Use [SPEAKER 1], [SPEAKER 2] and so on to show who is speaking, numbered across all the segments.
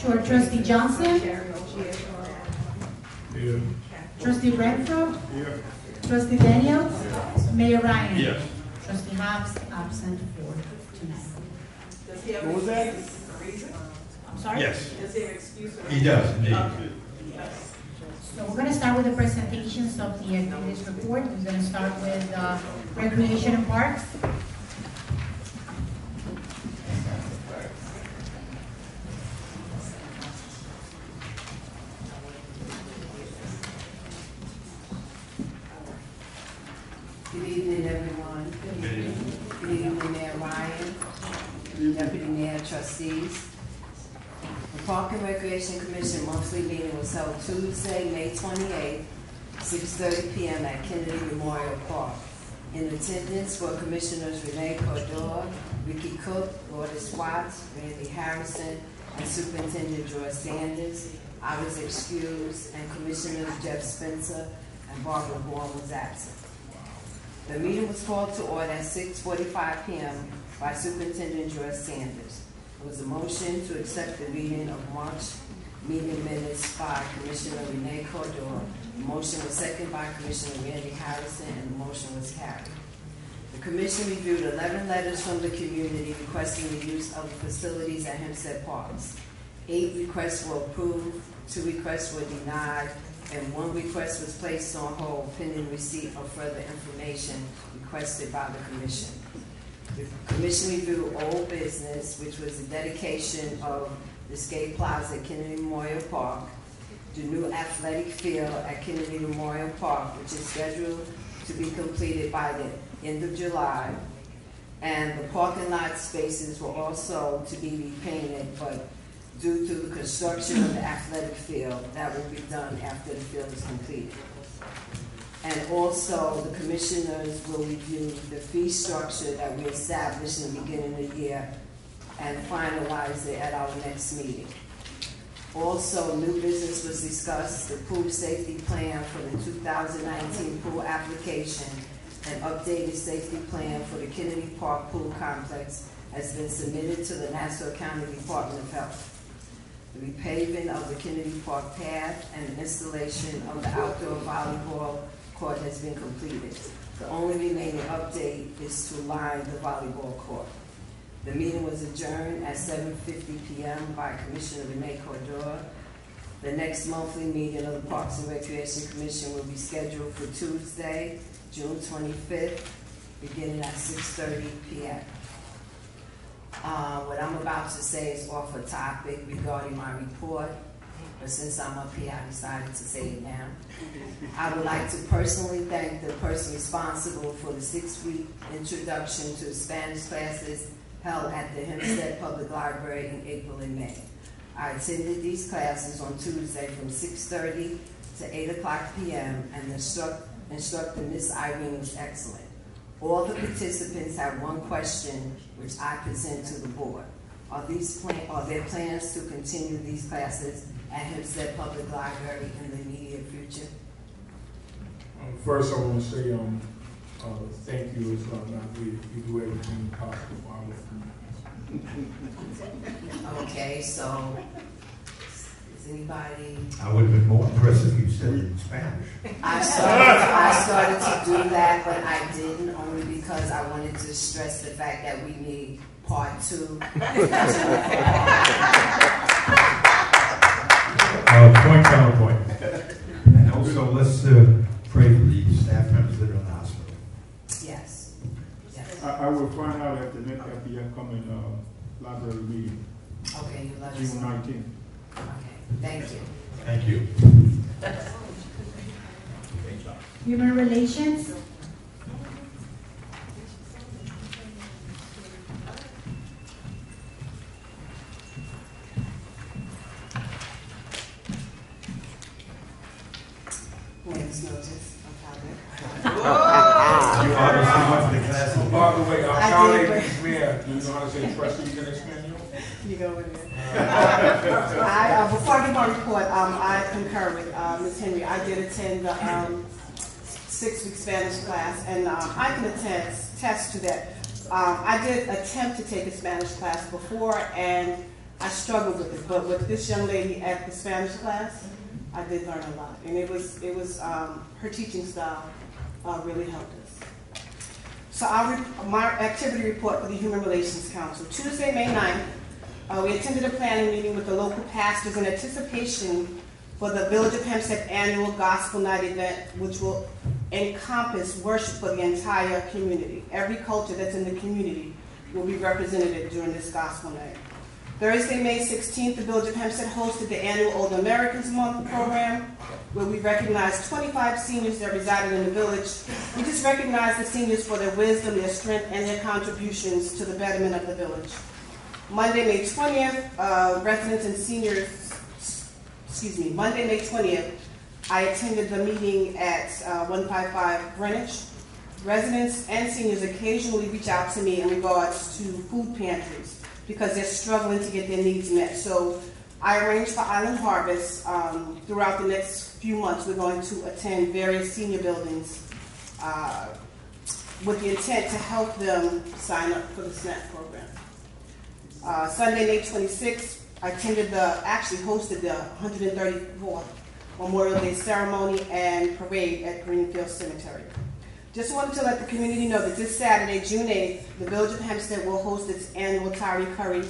[SPEAKER 1] Sure, trustee Johnson,
[SPEAKER 2] Here.
[SPEAKER 1] trustee Renfro,
[SPEAKER 2] Here.
[SPEAKER 1] trustee Daniels, Mayor Ryan.
[SPEAKER 2] Yes.
[SPEAKER 1] Trustee Hobbs, absent for tonight.
[SPEAKER 3] Does he have
[SPEAKER 2] What was that?
[SPEAKER 3] a reason?
[SPEAKER 1] I'm sorry?
[SPEAKER 2] Yes,
[SPEAKER 3] Does he have an excuse? or-
[SPEAKER 2] he does indeed.
[SPEAKER 3] Okay. Yes.
[SPEAKER 1] So we're gonna start with the presentations of the activities report. We're gonna start with, uh, recreation and parks.
[SPEAKER 4] Good evening, everyone. Good evening. Good evening, Mayor Ryan, Mayor Trustees. The Park and Recreation Commission monthly meeting was held Tuesday, May twenty-eighth, six thirty PM at Kennedy Memorial Park. In attendance were Commissioners Renee Cordova, Ricky Cook, Lourdes Watts, Randy Harrison, and Superintendent George Sanders. I was excused, and Commissioners Jeff Spencer and Barbara Bourne was absent. The meeting was called to order at six forty-five PM by Superintendent George Sanders. Was a motion to accept the reading of March meeting minutes by Commissioner Renee Cordova. The motion was seconded by Commissioner Randy Harrison, and the motion was carried. The commission reviewed eleven letters from the community requesting the use of the facilities at Hempstead Parks. Eight requests were approved, two requests were denied, and one request was placed on hold pending receipt of further information requested by the commission. Commission reviewed old business, which was the dedication of the skate plaza at Kennedy Memorial Park, the new athletic field at Kennedy Memorial Park, which is scheduled to be completed by the end of July, and the parking lot spaces were also to be repainted, but due to the construction of the athletic field, that will be done after the field is completed. And also, the commissioners will review the fee structure that we established in the beginning of the year and finalize it at our next meeting. Also, new business was discussed, the pool safety plan for the 2019 pool application and updated safety plan for the Kennedy Park Pool Complex has been submitted to the Nassau County Department of Health. The repaving of the Kennedy Park path and the installation of the outdoor volleyball court has been completed. The only remaining update is to line the volleyball court. The meeting was adjourned at seven fifty PM by Commissioner Renee Cordova. The next monthly meeting of the Parks and Recreation Commission will be scheduled for Tuesday, June twenty-fifth, beginning at six thirty PM. Uh, what I'm about to say is off a topic regarding my report, but since I'm up here, I decided to say it now. I would like to personally thank the person responsible for the six-week introduction to Spanish classes held at the Hempstead Public Library in April and May. I attended these classes on Tuesday from six-thirty to eight o'clock PM, and the instruct- instructor, Miss Irene, was excellent. All the participants had one question, which I present to the board. Are these plan, are there plans to continue these classes at Hempstead Public Library in the immediate future?
[SPEAKER 5] Um, First, I want to say, um, uh, thank you, as well, not we, we do everything possible for our students.
[SPEAKER 4] Okay, so, is anybody,
[SPEAKER 2] I would have been more impressed if you said it in Spanish.
[SPEAKER 4] I started, I started to do that, but I didn't, only because I wanted to stress the fact that we need part two.
[SPEAKER 2] Uh, point counterpoint. And also, let's, uh, pray for the staff members that are in the hospital.
[SPEAKER 4] Yes, yes.
[SPEAKER 5] I, I will find out at the next, at the upcoming, uh, library meeting,
[SPEAKER 4] Okay, you let us
[SPEAKER 5] June
[SPEAKER 4] know.
[SPEAKER 5] nineteenth.
[SPEAKER 4] Okay, thank you.
[SPEAKER 2] Thank you.
[SPEAKER 1] Human Relations,
[SPEAKER 4] Next notice of
[SPEAKER 2] You obviously went to the classes.
[SPEAKER 5] By the way, uh,
[SPEAKER 4] I
[SPEAKER 5] Charlie,
[SPEAKER 4] did,
[SPEAKER 5] Mayor, do you know how to say trustees in Espanol?
[SPEAKER 6] You go with it. I, uh, before I give my report, um, I concur with, uh, Ms. Henry. I did attend the, um, six-week Spanish class, and, um, I can attest, attest to that. Um, I did attempt to take a Spanish class before, and I struggled with it, but with this young lady at the Spanish class, I did learn a lot, and it was it was um, her teaching style uh, really helped us. So our my activity report for the Human Relations Council Tuesday, May 9th, uh, we attended a planning meeting with the local pastors in anticipation for the Village of Hempstead annual Gospel Night event, which will encompass worship for the entire community. Every culture that's in the community will be represented during this Gospel Night. Thursday, May 16th, the Village of Hempstead hosted the annual Old Americans Month program, where we recognized 25 seniors that resided in the village. We just recognized the seniors for their wisdom, their strength, and their contributions to the betterment of the village. Monday, May 20th, uh, residents and seniors, excuse me, Monday, May 20th, I attended the meeting at uh, 155 Greenwich. Residents and seniors occasionally reach out to me in regards to food pantries because they're struggling to get their needs met. So I arranged for Island Harvest. Um, throughout the next few months, we're going to attend various senior buildings uh, with the intent to help them sign up for the SNAP program. Uh, Sunday, May 26th, I attended the, actually hosted the 134th Memorial Day ceremony and parade at Greenfield Cemetery. Just wanted to let the community know that this Saturday, June 8th, the Village of Hempstead will host its annual Tyree Curry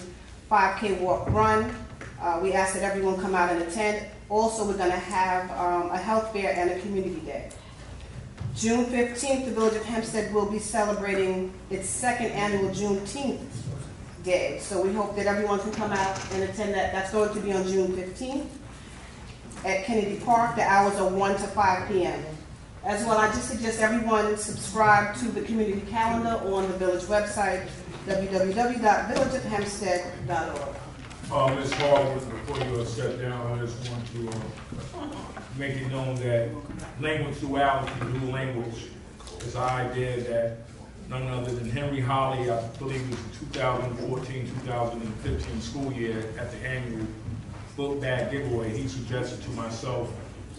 [SPEAKER 6] 5K walk run. Uh, we ask that everyone come out and attend. Also, we're going to have um, a health fair and a community day. June 15th, the Village of Hempstead will be celebrating its second annual Juneteenth Day. So we hope that everyone can come out and attend that. That's going to be on June 15th at Kennedy Park. The hours are 1 to 5 p.m. As well, I just suggest everyone subscribe to the community calendar on the village website, www.villageofhempstead.org.
[SPEAKER 5] Uh, Ms. Harwood, before you uh, step down, I just want to, uh, make it known that language duality, dual language, is an idea that none other than Henry Holly, I believe it was the 2014-2015 school year at the annual book bag giveaway, he suggested to myself,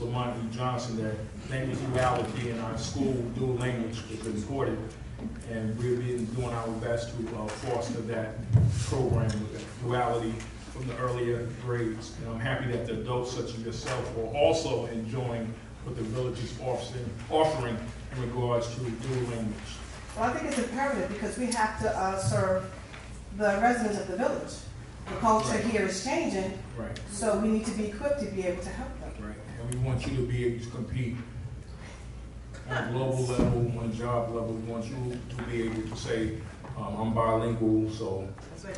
[SPEAKER 5] Lamont E. Johnson, that language duality in our school dual language is important. And we've been doing our best to uh, foster that program with duality from the earlier grades. And I'm happy that the adults such as yourself are also enjoying what the village is offering, offering in regards to dual language.
[SPEAKER 6] Well, I think it's imperative because we have to uh, serve the residents of the village. The culture here is changing,
[SPEAKER 5] Right.
[SPEAKER 6] so we need to be equipped to be able to help.
[SPEAKER 5] Right, we want you to be able to compete on a global level, on job level. We want you to be able to say, um, I'm bilingual, so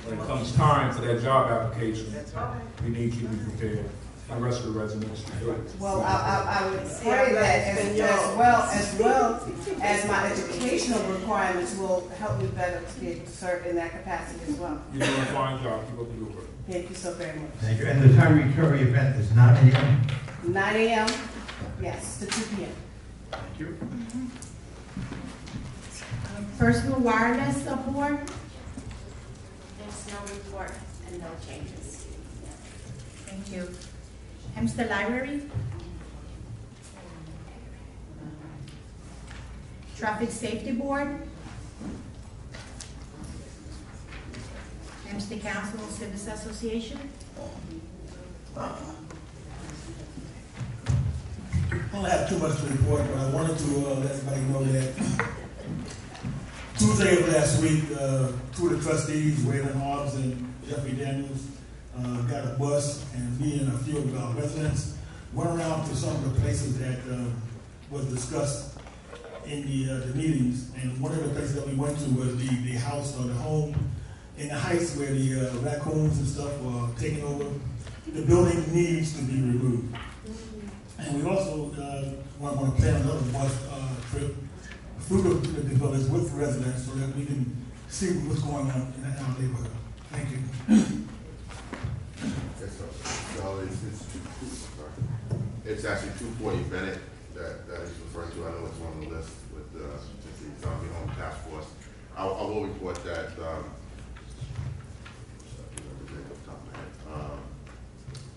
[SPEAKER 5] when it comes time for that job application, we need you to be prepared. The rest of the residents.
[SPEAKER 6] Well, I, I, I would pray that as, as well as well as my educational requirements will help me better to get to serve in that capacity as well.
[SPEAKER 5] You're doing a fine job. Keep up the good work.
[SPEAKER 6] Thank you so very much.
[SPEAKER 2] Thank you. And the time recovery event is not in.
[SPEAKER 6] 9 a.m., yes, to 2 p.m.
[SPEAKER 2] Thank you. Mm -hmm.
[SPEAKER 1] um, personal wireless board?
[SPEAKER 7] There's no report and no changes. Yeah.
[SPEAKER 1] Thank you. Hempstead Library? Traffic Safety Board? Hempstead Council Civics Association? Uh -huh.
[SPEAKER 8] I don't have too much to report, but I wanted to uh, let everybody know that Tuesday of last week, uh, two of the trustees, Waylon Hobbs and Jeffrey Daniels, uh, got a bus and me and a few of our residents went around to some of the places that uh, was discussed in the, uh, the meetings. And one of the places that we went to was the, the house or the home in the heights where the uh, raccoons and stuff were taking over. The building needs to be removed. And we also want, want to plan another bus uh, trip through the, the with residents so that we can see what's going on in our neighborhood. Thank you.
[SPEAKER 9] Yes, sir. So it's, it's, it's actually two forty Bennett that, that he's referring to. I know it's on the list with, uh, with the zombie home task force. I, I will report that, um, the. Um,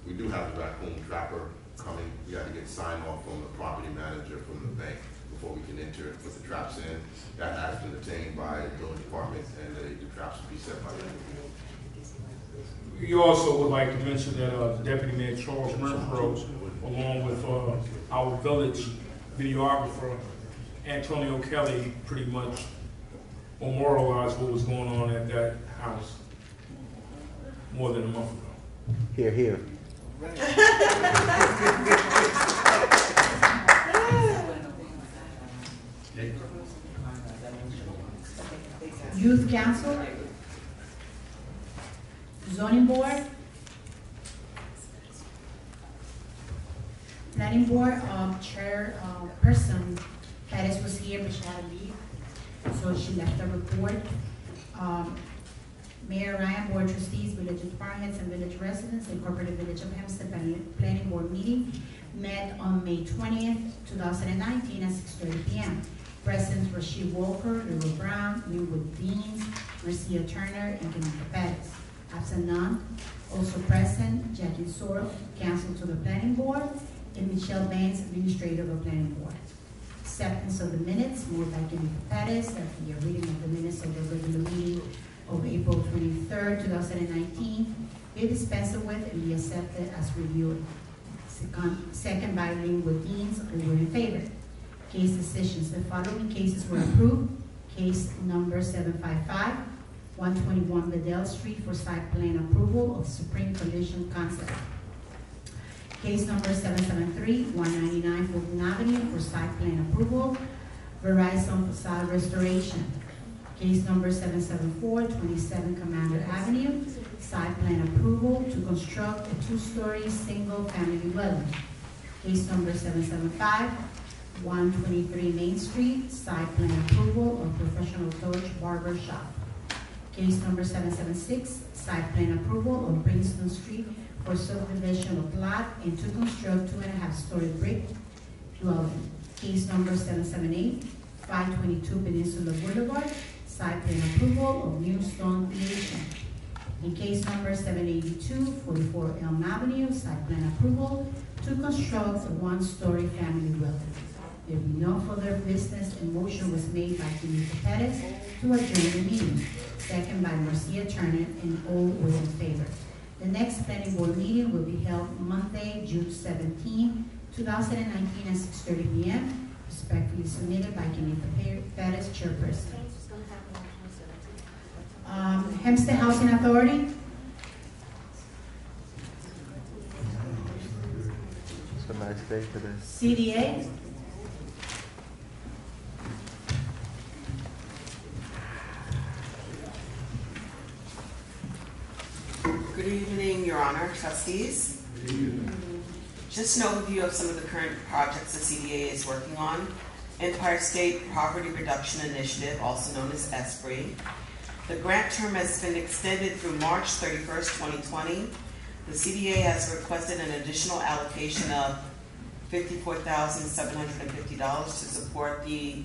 [SPEAKER 9] we do have the raccoon trapper coming. We got to get sign off from the property manager from the bank before we can enter, and put the traps in. That has been obtained by the building department and the, the traps will be set by them.
[SPEAKER 5] We You also would like to mention that uh, Deputy Mayor Charles Renfro, along with uh, our village videographer, Antonio Kelly, pretty much memorialized what was going on at that house more than a month ago.
[SPEAKER 10] Here, here.
[SPEAKER 1] Youth Council, Zoning Board, Planning Board, um, Chair, uh, person, Pettis was here, but she had to leave, so she left a report. Um, Mayor Ryan, Board Trustees, Village Departments, and Village Residents, Incorporated Village of Hempstead Plan- Planning Board meeting met on May twentieth, two thousand and nineteen, at six thirty P M. Present Rasheed Walker, Little Brown, Linwood Deans, Marcia Turner, and Kenneth Pettis. Absent none. Also present, Jackie Sorrell, Counsel to the Planning Board, and Michelle Baines, Administrator of the Planning Board. Acceptance of the minutes, moved by Kenneth Pettis, after the reading of the minutes of the regular meeting of April twenty-third, two thousand and nineteen, be dispensed with and be accepted as reviewed. Second, second Linwood Deans, all were in favor. Case decisions, the following cases were approved. Case number 755, 121 Bedell Street for site plan approval of Supreme Collision Concept. Case number 773, 199 Fulton Avenue for site plan approval, Verizon facade restoration. Case number 774, 27 Commander Avenue, site plan approval to construct a two-story, single-family dwelling. Case number 775, 123 Main Street, site plan approval of professional torch barber shop. Case number 776, site plan approval of Princeton Street for subdivision of lot and to construct two and a half story brick dwelling. Case number 778, 522 Peninsula Boulevard, site plan approval of new stone creation. In case number 782, 44 Elm Avenue, site plan approval to construct a one-story family dwelling. There be no further business and motion was made by Benito Pettis to adjourn the meeting, second by Marcia Turner, and all were in favor. The next planning board meeting will be held Monday, June 17, 2019, at 6:30 p.m. Respectfully submitted by Benito Pettis, chairperson. Um, Hempstead Housing Authority,
[SPEAKER 10] It's a nice day for this.
[SPEAKER 1] CDA,
[SPEAKER 11] Good evening, Your Honor, trustees. Just an overview of some of the current projects the CDA is working on. Empire State Poverty Reduction Initiative, also known as ESPRI. The grant term has been extended through March 31st, 2020. The CDA has requested an additional allocation of $54,750 to support the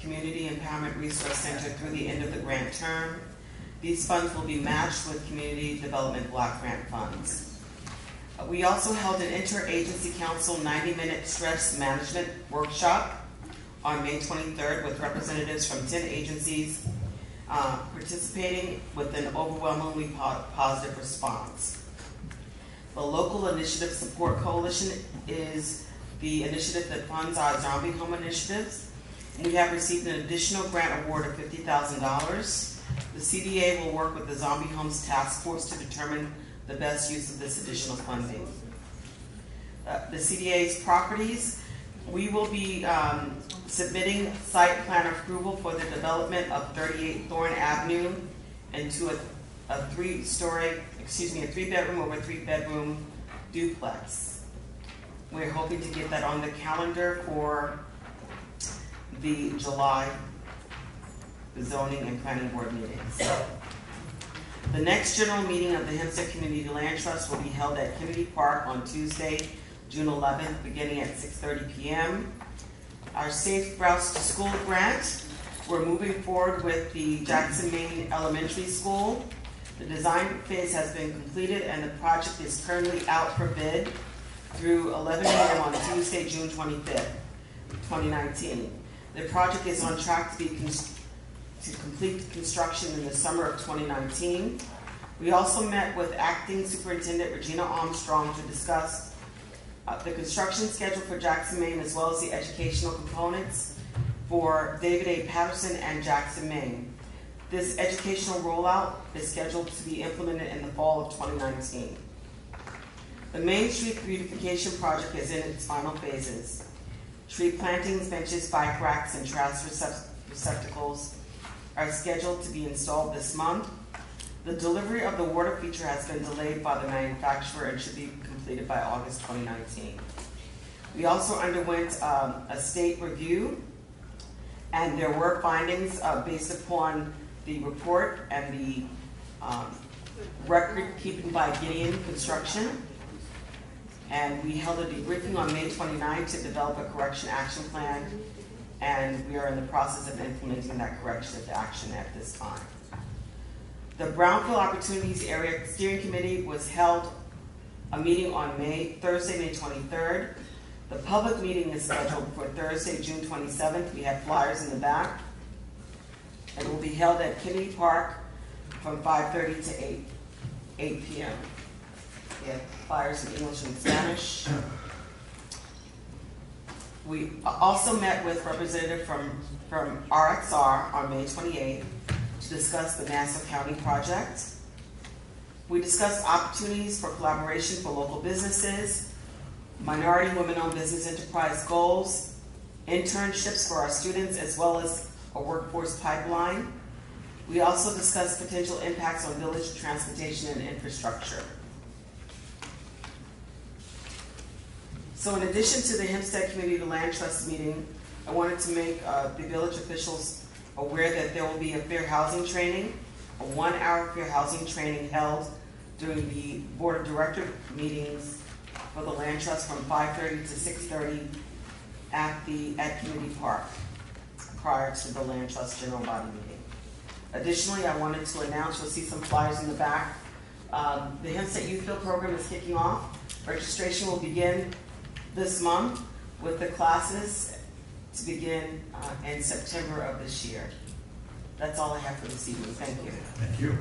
[SPEAKER 11] Community Empowerment Resource Center through the end of the grant term. These funds will be matched with Community Development Block Grant funds. We also held an interagency council 90-minute stress management workshop on May 23rd with representatives from 10 agencies uh, participating with an overwhelmingly po- positive response. The Local Initiative Support Coalition is the initiative that funds our zombie home initiatives. And we have received an additional grant award of $50,000. The CDA will work with the Zombie Homes Task Force to determine the best use of this additional funding. Uh, The CDA's properties, we will be um, submitting site plan approval for the development of 38 Thorn Avenue into a, a three-story, excuse me, a three-bedroom over three-bedroom duplex. We're hoping to get that on the calendar for the July zoning and planning board meetings. The next general meeting of the Hempstead Community Land Trust will be held at Kennedy Park on Tuesday, June eleventh, beginning at six thirty P M. Our Safe Routes to School grant, we're moving forward with the Jackson Main Elementary School. The design phase has been completed and the project is currently out for bid through eleven A M on Tuesday, June twenty-fifth, twenty nineteen. The project is on track to be to complete construction in the summer of 2019. We also met with Acting Superintendent Regina Armstrong to discuss uh, the construction schedule for Jackson Main, as well as the educational components for David A. Paterson and Jackson Main. This educational rollout is scheduled to be implemented in the fall of 2019. The Main Street beautification project is in its final phases. Tree plantings, benches, bike racks, and trash receptacles are scheduled to be installed this month. The delivery of the water feature has been delayed by the manufacturer and should be completed by August 2019. We also underwent um, a state review, and there were findings uh, based upon the report and the um, record keeping by Gideon Construction. And we held a debriefing on May 29 to develop a correction action plan, and we are in the process of implementing that corrective action at this time. The Brownfield Opportunities Area Steering Committee was held a meeting on May, Thursday, May 23rd. The public meeting is scheduled for Thursday, June 27th. We have flyers in the back. It will be held at Kennedy Park from 5:30 to 8, 8 p.m. We have flyers in English and Spanish. We also met with representative from, from RXR on May 28th to discuss the Nassau County project. We discussed opportunities for collaboration for local businesses, minority women-owned business enterprise goals, internships for our students, as well as a workforce pipeline. We also discussed potential impacts on village transportation and infrastructure. So in addition to the Hempstead Community Land Trust meeting, I wanted to make uh, the village officials aware that there will be a fair housing training, a one-hour fair housing training held during the Board of Director meetings for the Land Trust from 5:30 to 6:30 at the, at Community Park, prior to the Land Trust General Body meeting. Additionally, I wanted to announce, you'll see some flyers in the back, um, the Hempstead Youth Build Program is kicking off. Registration will begin this month with the classes to begin uh, in September of this year. That's all I have for this evening. Thank you.
[SPEAKER 2] Thank you.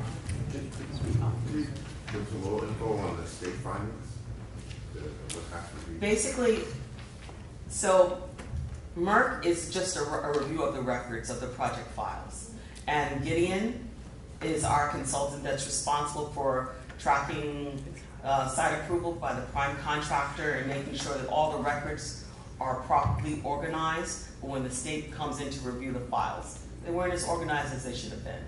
[SPEAKER 9] Give some more info on the state findings, the, what has to be.
[SPEAKER 11] Basically, so Merck is just a, re- a review of the records of the project files. And Gideon is our consultant that's responsible for tracking uh, site approval by the prime contractor and making sure that all the records are properly organized for when the state comes in to review the files. They weren't as organized as they should have been.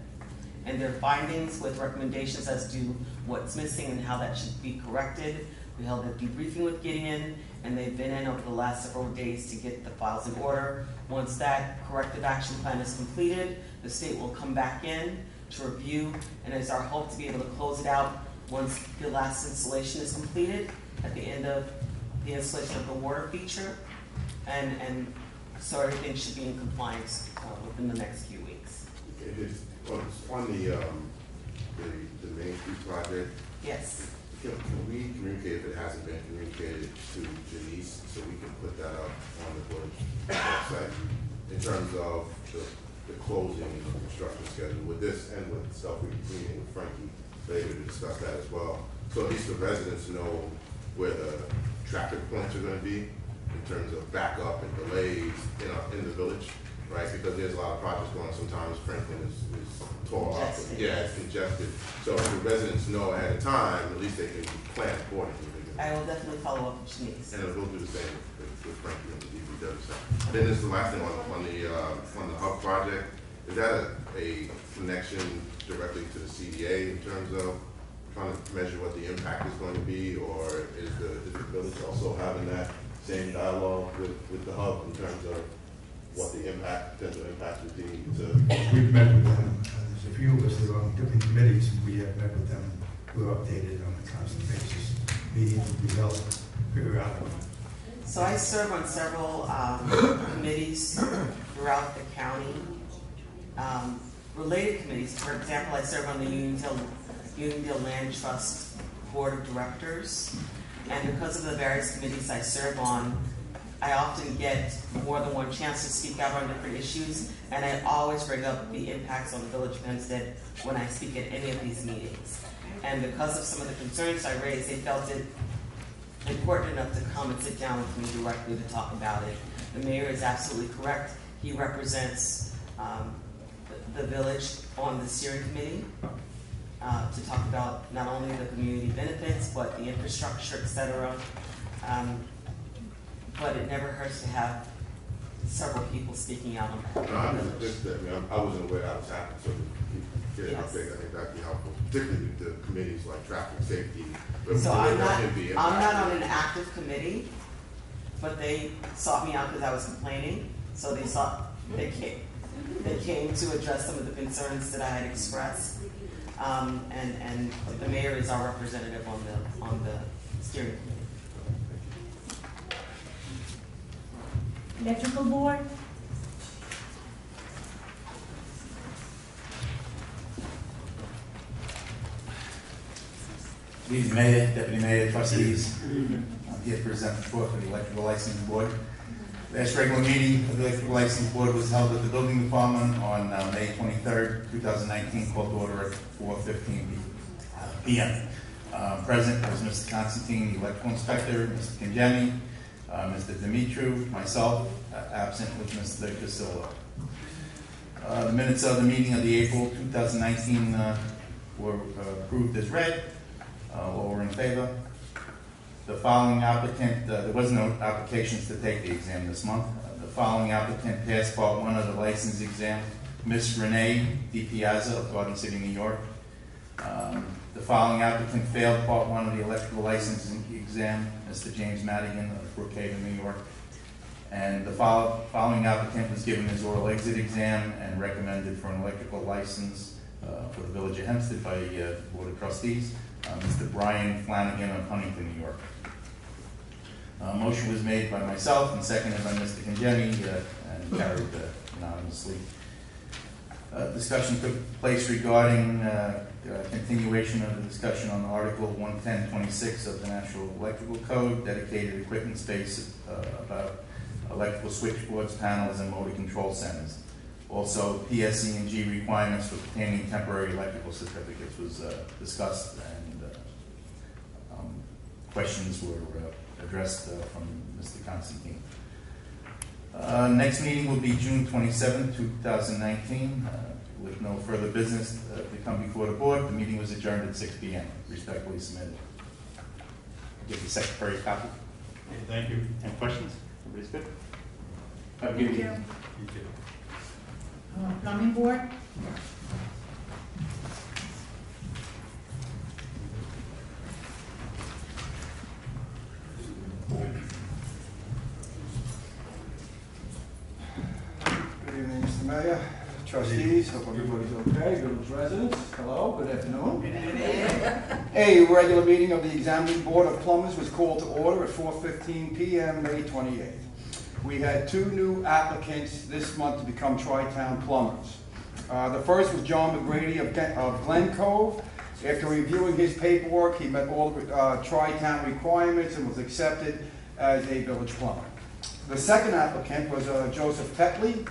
[SPEAKER 11] And their findings with recommendations as to what's missing and how that should be corrected. We held a debriefing with Gideon, and they've been in over the last several days to get the files in order. Once that corrective action plan is completed, the state will come back in to review, and it's our hope to be able to close it out once the last installation is completed at the end of the installation of the water feature. And, and so everything should be in compliance uh, within the next few weeks.
[SPEAKER 9] It is, on, on the, um, the, the Main Street project,
[SPEAKER 11] Yes.
[SPEAKER 9] can, can we communicate if it hasn't been communicated to Denise, so we can put that up on the village website? In terms of the, the closing and the construction schedule, with this and with stuff we're meeting with Frankie later to discuss that as well. So at least the residents know where the traffic points are gonna be in terms of backup and delays in, our- in the village, right? Because there's a lot of projects going on, sometimes Franklin is, is tore up.
[SPEAKER 11] Congested.
[SPEAKER 9] Yeah, it's congested. So if the residents know ahead of time, at least they can plan accordingly.
[SPEAKER 11] I will definitely follow up with Shanice.
[SPEAKER 9] And we'll do the same with, with Frankie and the DPW side. Then this is the last thing on, on the, uh, on the hub project. Is that a, a connection directly to the CDA in terms of trying to measure what the impact is going to be? Or is the, is the village also having that same dialogue with, with the hub in terms of what the impact, potential impact would be to?
[SPEAKER 2] We've met with them, uh, there's a few of us that are on different committees, and we have met with them, we're updated on a constant basis. Meetings will be held periodically.
[SPEAKER 11] So I serve on several um, committees throughout the county. Um, Related committees, for example, I serve on the Unionville, Unionville Land Trust Board of Directors. And because of the various committees I serve on, I often get more than one chance to speak out on different issues. And I always bring up the impacts on the village of Hempstead when I speak at any of these meetings. And because of some of the concerns I raised, they felt it important enough to come and sit down with me directly to talk about it. The mayor is absolutely correct. He represents um, the village on the steering committee uh, to talk about not only the community benefits, but the infrastructure, et cetera. Um, But it never hurts to have several people speaking out on
[SPEAKER 9] No, I'm
[SPEAKER 11] of the
[SPEAKER 9] just,
[SPEAKER 11] village.
[SPEAKER 9] just, I mean, I'm- I wasn't aware that was happening, so get
[SPEAKER 11] Yes.
[SPEAKER 9] update, I think that'd be helpful, particularly with the committees like traffic safety. but
[SPEAKER 11] So I'm not,
[SPEAKER 9] can be
[SPEAKER 11] I'm not on
[SPEAKER 9] impacted.
[SPEAKER 11] an active committee, but they sought me out because I was complaining, so they sought, they came, they came to address some of the concerns that I had expressed. Um, and, and the mayor is our representative on the, on the steering committee.
[SPEAKER 1] Electrical board,
[SPEAKER 2] Good Mayor, Deputy Mayor, trustees. I'm here to present the report for the Electrical Licensing Board. Last regular meeting of the Electrical Licensing Board was held at the Building Department on uh, May 23rd, 2019, called to order at 4:15 PM. Uh, Present was Mr. Constantine, the Electrical Inspector, Mr. Conjeni, uh, Mr. Dimitru, myself, Uh, absent with Mr. Castillo. Uh, The minutes of the meeting of the April 2019 uh, were uh, approved as read. Uh, All were in favor. The following applicant, there was no applications to take the exam this month. The following applicant passed part one of the license exam, Ms. Renee DiPiazza of Garden City, New York. Um, The following applicant failed part one of the electrical licensing exam, Mr. James Madigan of Brookhaven, New York. And the follow- following applicant was given his oral exit exam and recommended for an electrical license uh, for the Village of Hempstead by uh, Board of Trustees, uh, Mr. Brian Flanagan of Huntington, New York. Uh, Motion was made by myself and seconded by Mr. Conjeni uh, and carried uh, anonymously. Uh, Discussion took place regarding uh, continuation of the discussion on Article 11026 of the National Electrical Code, dedicated equipment space uh, about electrical switchboards, panels, and motor control centers. Also, PSE and G requirements for obtaining temporary electrical certificates was uh, discussed, and uh, um, questions were uh, addressed from Mr. Constantine. Next meeting will be June 27, 2019. With no further business uh, to come before the board, the meeting was adjourned at 6 PM. Respectfully submitted. Give the secretary a copy.
[SPEAKER 12] Thank you.
[SPEAKER 2] Any questions? Everybody's good? Have a good
[SPEAKER 1] Thank you.
[SPEAKER 2] evening.
[SPEAKER 12] You too.
[SPEAKER 1] uh, plumbing board,
[SPEAKER 13] Good evening, Mr. Mayor, trustees, hope everybody's okay, village residents, hello, good afternoon. A regular meeting of the examining board of plumbers was called to order at 4:15 PM, May 28th. We had two new applicants this month to become Tri-Town plumbers. Uh, The first was John McGrady of Glen- of Glen Cove. After reviewing his paperwork, he met all uh, Tri-Town requirements and was accepted as a village plumber. The second applicant was uh, Joseph Tetley.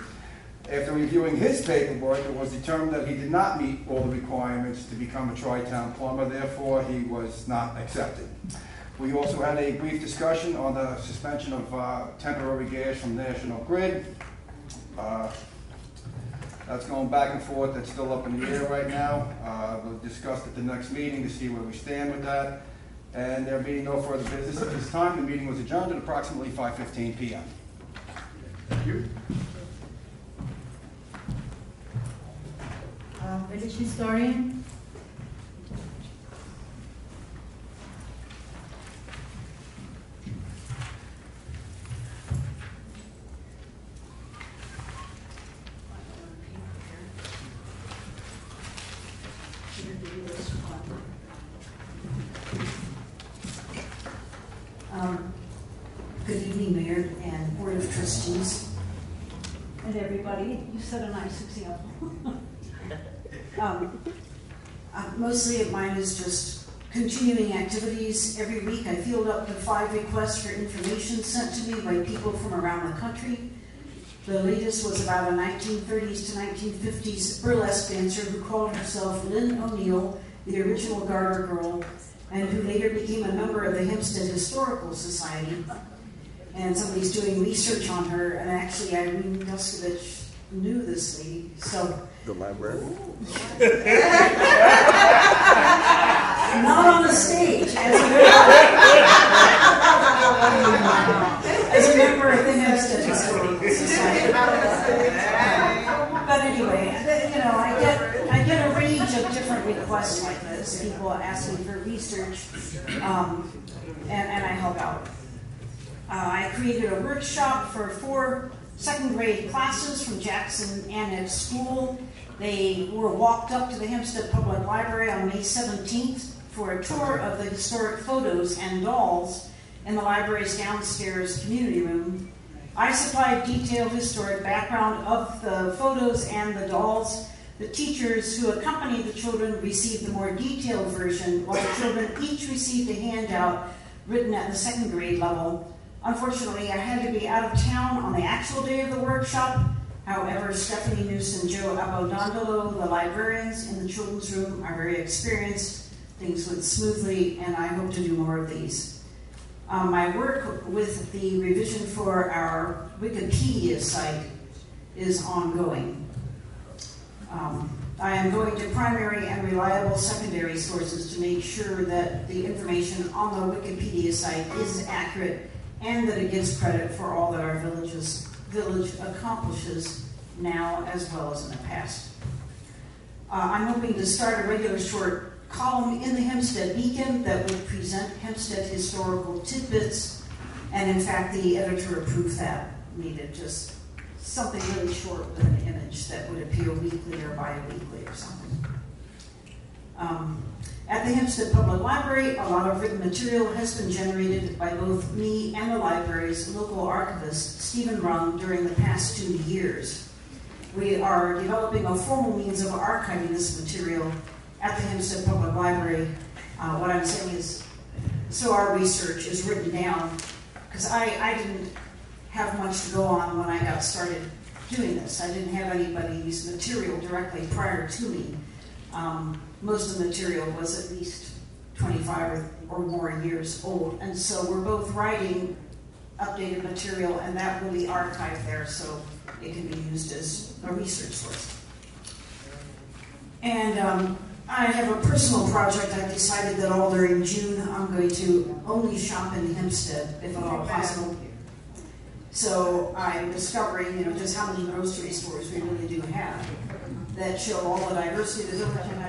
[SPEAKER 13] After reviewing his paperwork, it was determined that he did not meet all the requirements to become a tri-town plumber, therefore he was not accepted. We also had a brief discussion on the suspension of uh, temporary gas from National Grid. Uh, That's going back and forth, that's still up in the air right now. Uh, We'll discuss at the next meeting to see where we stand with that. And there being no further business at this time, the meeting was adjourned at approximately 5:15 PM.
[SPEAKER 12] Thank you.
[SPEAKER 1] Uh, village historian,
[SPEAKER 14] Um, Good evening, Mayor and Board of Trustees. And everybody, you set a nice example. Um, uh, Mostly of mine is just continuing activities. Every week I field up to five requests for information sent to me by people from around the country. The latest was about a 1930s to 1950s burlesque dancer who called herself Lynn O'Neill the original Garter Girl, and who later became a member of the Hempstead Historical Society. And somebody's doing research on her, and actually Irene Duskovich knew this lady, so
[SPEAKER 10] The library.
[SPEAKER 14] not on the stage, as a as a member of the Historical Society. But anyway, you know, I get, I get a range of different requests like this, people asking for research, um, and, and I help out. Uh, I created a workshop for four second grade classes from Jackson Annex School. They were walked up to the Hempstead Public Library on May 17th for a tour of the historic photos and dolls in the library's downstairs community room. I supplied detailed historic background of the photos and the dolls. The teachers who accompanied the children received the more detailed version, while the children each received a handout written at the second grade level. Unfortunately, I had to be out of town on the actual day of the workshop. However, Stephanie and Joe Abodondolo, the librarians in the children's room, are very experienced. Things went smoothly, and I hope to do more of these. Um, my work with the revision for our Wikipedia site is ongoing. Um, I am going to primary and reliable secondary sources to make sure that the information on the Wikipedia site is accurate and that it gives credit for all that our villages, village accomplishes now as well as in the past. Uh, I'm hoping to start a regular short column in the Hempstead Beacon that would present Hempstead historical tidbits, and in fact, the editor approved that. Needed just something really short with an image that would appear weekly or bi-weekly or something. Um, at the Hempstead Public Library, a lot of written material has been generated by both me and the library's local archivist, Stephen Rung, during the past two years. We are developing a formal means of archiving this material at the Hempstead Public Library. Uh, what I'm saying is, so our research is written down, because I, I didn't have much to go on when I got started doing this. I didn't have anybody's material directly prior to me. Um, most of the material was at least 25 or, or more years old, and so we're both writing updated material, and that will be archived there so it can be used as a research source. And um, I have a personal project. I've decided that all during June I'm going to only shop in Hempstead, if at all possible. So I'm discovering, you know, just how many grocery stores we really do have that show all the diversity. There's over I,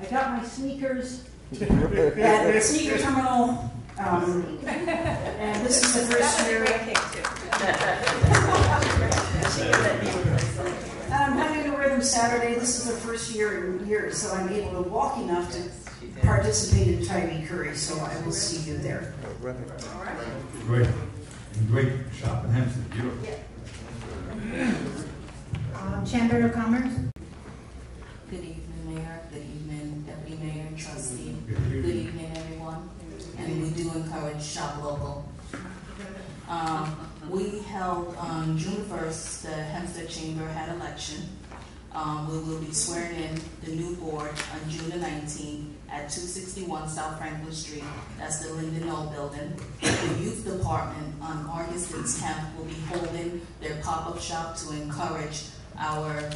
[SPEAKER 14] I got my sneakers at the sneaker terminal. Um, and this is the first year. And I'm having to wear them Saturday. This is the first year in years, so I'm able to walk enough to participate in Tyree Curry. So I will see you there. All right.
[SPEAKER 2] Great, and great shop in Hempstead, beautiful.
[SPEAKER 1] Um, Chamber of Commerce?
[SPEAKER 15] Good evening, Mayor. Good evening, Deputy Mayor and Trustee. Good evening, everyone. And we do encourage shop local. Um, we held on June first, the Hempstead Chamber had election. Um, we will be swearing in the new board on June the nineteenth at two sixty-one South Franklin Street. That's the Linden Knoll Building. The Youth Department on August the tenth will be holding their pop-up shop to encourage our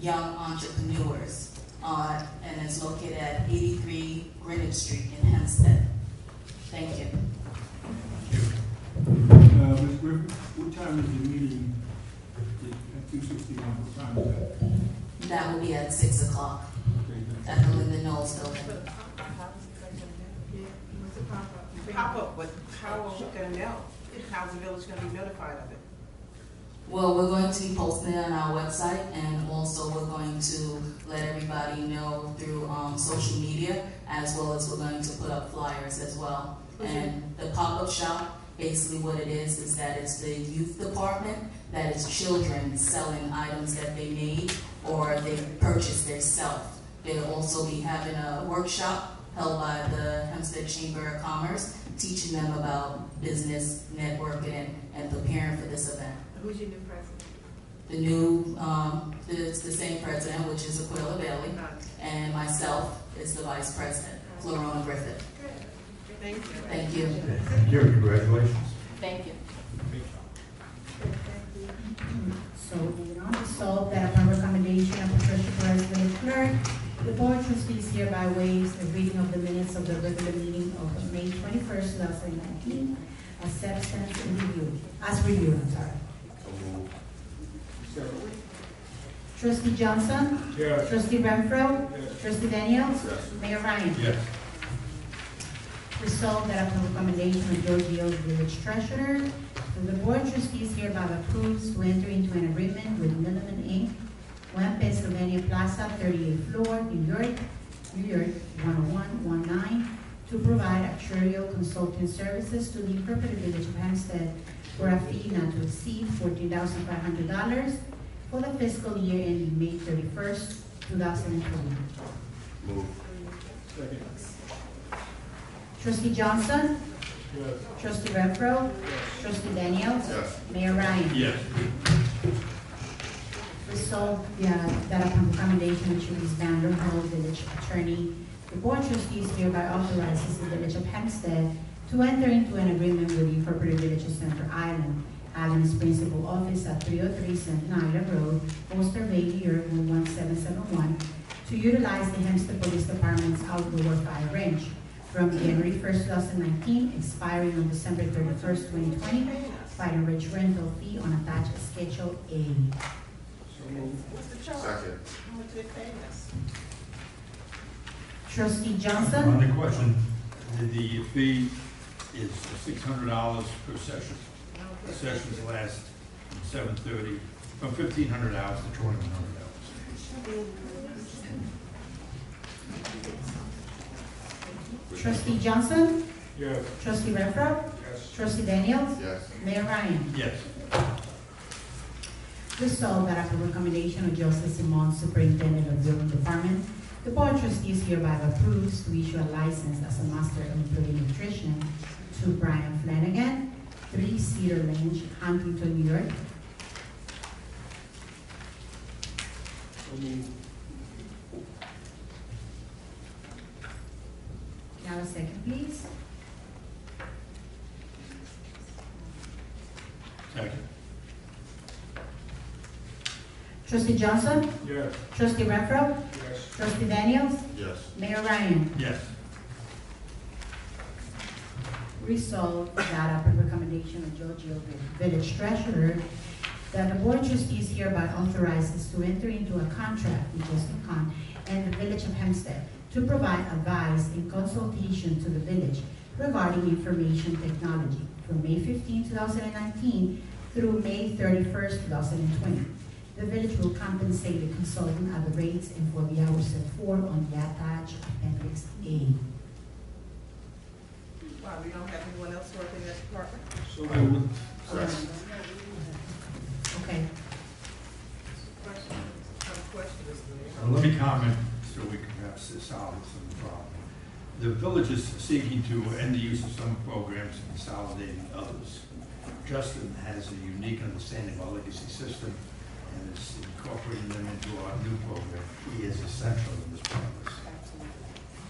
[SPEAKER 15] young entrepreneurs. Uh, and it's located at eighty-three Greenwich Street in Hempstead. Thank you.
[SPEAKER 8] Uh, Ms. Griffin, what time is the meeting at two sixty-one, what time is that?
[SPEAKER 15] That will be at six o'clock
[SPEAKER 8] Okay,
[SPEAKER 15] at the Linden Knowles Building.
[SPEAKER 3] Pop-up, but how are we gonna know? How's the village gonna be notified of it?
[SPEAKER 15] Well, we're going to be posting it on our website and also we're going to let everybody know through, um, social media as well as we're going to put up flyers as well. And the pop-up shop, basically what it is, is that it's the youth department, that is children selling items that they made or they purchased themselves. They'll also be having a workshop held by the Hempstead Chamber of Commerce, teaching them about business, networking, and, and preparing for this event.
[SPEAKER 3] Who's your new president?
[SPEAKER 15] The new, um, it's the same president, which is Aquila Bailey, and myself is the vice president, Florona Griffith.
[SPEAKER 3] Thank you.
[SPEAKER 15] Thank you.
[SPEAKER 2] Thank you, congratulations.
[SPEAKER 15] Thank you.
[SPEAKER 1] So moving on, resolved that upon recommendation of Patricia Perez, village clerk, the board of trustees hereby waives the reading of the minutes of the regular meeting of May twenty-first, two thousand nineteen, acceptance and review, as reviewed, I'm sorry. Trustee Johnson?
[SPEAKER 5] Yes.
[SPEAKER 1] Trustee Renfro?
[SPEAKER 5] Yes.
[SPEAKER 1] Trustee Daniels?
[SPEAKER 9] Yes.
[SPEAKER 1] Mayor Ryan?
[SPEAKER 2] Yes.
[SPEAKER 1] Resolved that upon recommendation of George Yale, village treasurer, the board of trustees hereby approves to enter into an agreement with Milliman Inc., One Pennsylvania Plaza, thirty-eighth floor, New York, New York, one oh one one nine, to provide actuarial consulting services to the incorporated village of Hempstead for a fee not to exceed fourteen thousand five hundred dollars for the fiscal year ending May thirty-first, two thousand and twenty.
[SPEAKER 9] Move.
[SPEAKER 1] Trustee Johnson?
[SPEAKER 5] Yes.
[SPEAKER 1] Trustee Renfroe? Trustee Daniels?
[SPEAKER 9] Yes.
[SPEAKER 1] Mayor Ryan?
[SPEAKER 2] Yes.
[SPEAKER 1] Resolved yeah, that upon recommendation of Sharice Vanderhold, village attorney, the board of trustees hereby authorizes the village of Hempstead to enter into an agreement with the Incorporated Village of Centre Island, having its principal office at three oh three Centre Island Road, Oyster Bay, New York, one one seven seven one, to utilize the Hempstead Police Department's outdoor fire range from January first, two thousand nineteen, expiring on December thirty-first, twenty twenty, fire range rental fee on attached Schedule A.
[SPEAKER 3] What's the charge?
[SPEAKER 9] Second.
[SPEAKER 3] How much they paying us?
[SPEAKER 1] Trustee
[SPEAKER 2] On
[SPEAKER 1] Johnson?
[SPEAKER 2] the question, the- the fee is six hundred dollars per session. The sessions last from seven thirty, from fifteen hundred hours to twenty-one hundred hours.
[SPEAKER 1] Trustee Johnson?
[SPEAKER 5] Yes.
[SPEAKER 1] Trustee Renfroe?
[SPEAKER 5] Yes.
[SPEAKER 1] Trustee Daniels?
[SPEAKER 9] Yes.
[SPEAKER 1] Mayor Ryan?
[SPEAKER 2] Yes.
[SPEAKER 1] Resolved that after recommendation of Joseph Simon, Superintendent of Building Department, the Board of Trustees hereby approves to issue a license as a Master Employee Nutrition to Brian Flanagan, Three Cedar Lane, Huntington, New York. Now a second, please.
[SPEAKER 2] Second.
[SPEAKER 1] Trustee Johnson?
[SPEAKER 5] Yes.
[SPEAKER 1] Trustee Renfroe?
[SPEAKER 5] Yes.
[SPEAKER 1] Trustee Daniels?
[SPEAKER 9] Yes.
[SPEAKER 1] Mayor Ryan?
[SPEAKER 2] Yes.
[SPEAKER 1] Resolved that upon recommendation of George Yale, village treasurer, that the board of trustees hereby authorizes to enter into a contract with Justin Khan and the village of Hempstead to provide advice and consultation to the village regarding information technology from May 15, 2019 through May 31st, 2020. The village will compensate the consultant at the rates and for the hours set forth on the attached appendix A.
[SPEAKER 3] Why, we don't have anyone else working in that department?
[SPEAKER 2] I would-
[SPEAKER 9] Second.
[SPEAKER 1] Okay.
[SPEAKER 3] Question, question, Mr. Mayor.
[SPEAKER 2] Well, Let me comment so we can perhaps solve some of the problem. The village is seeking to end the use of some programs and consolidating others. Justin has a unique understanding of our legacy system and is incorporating them into our new program. He is essential in this process.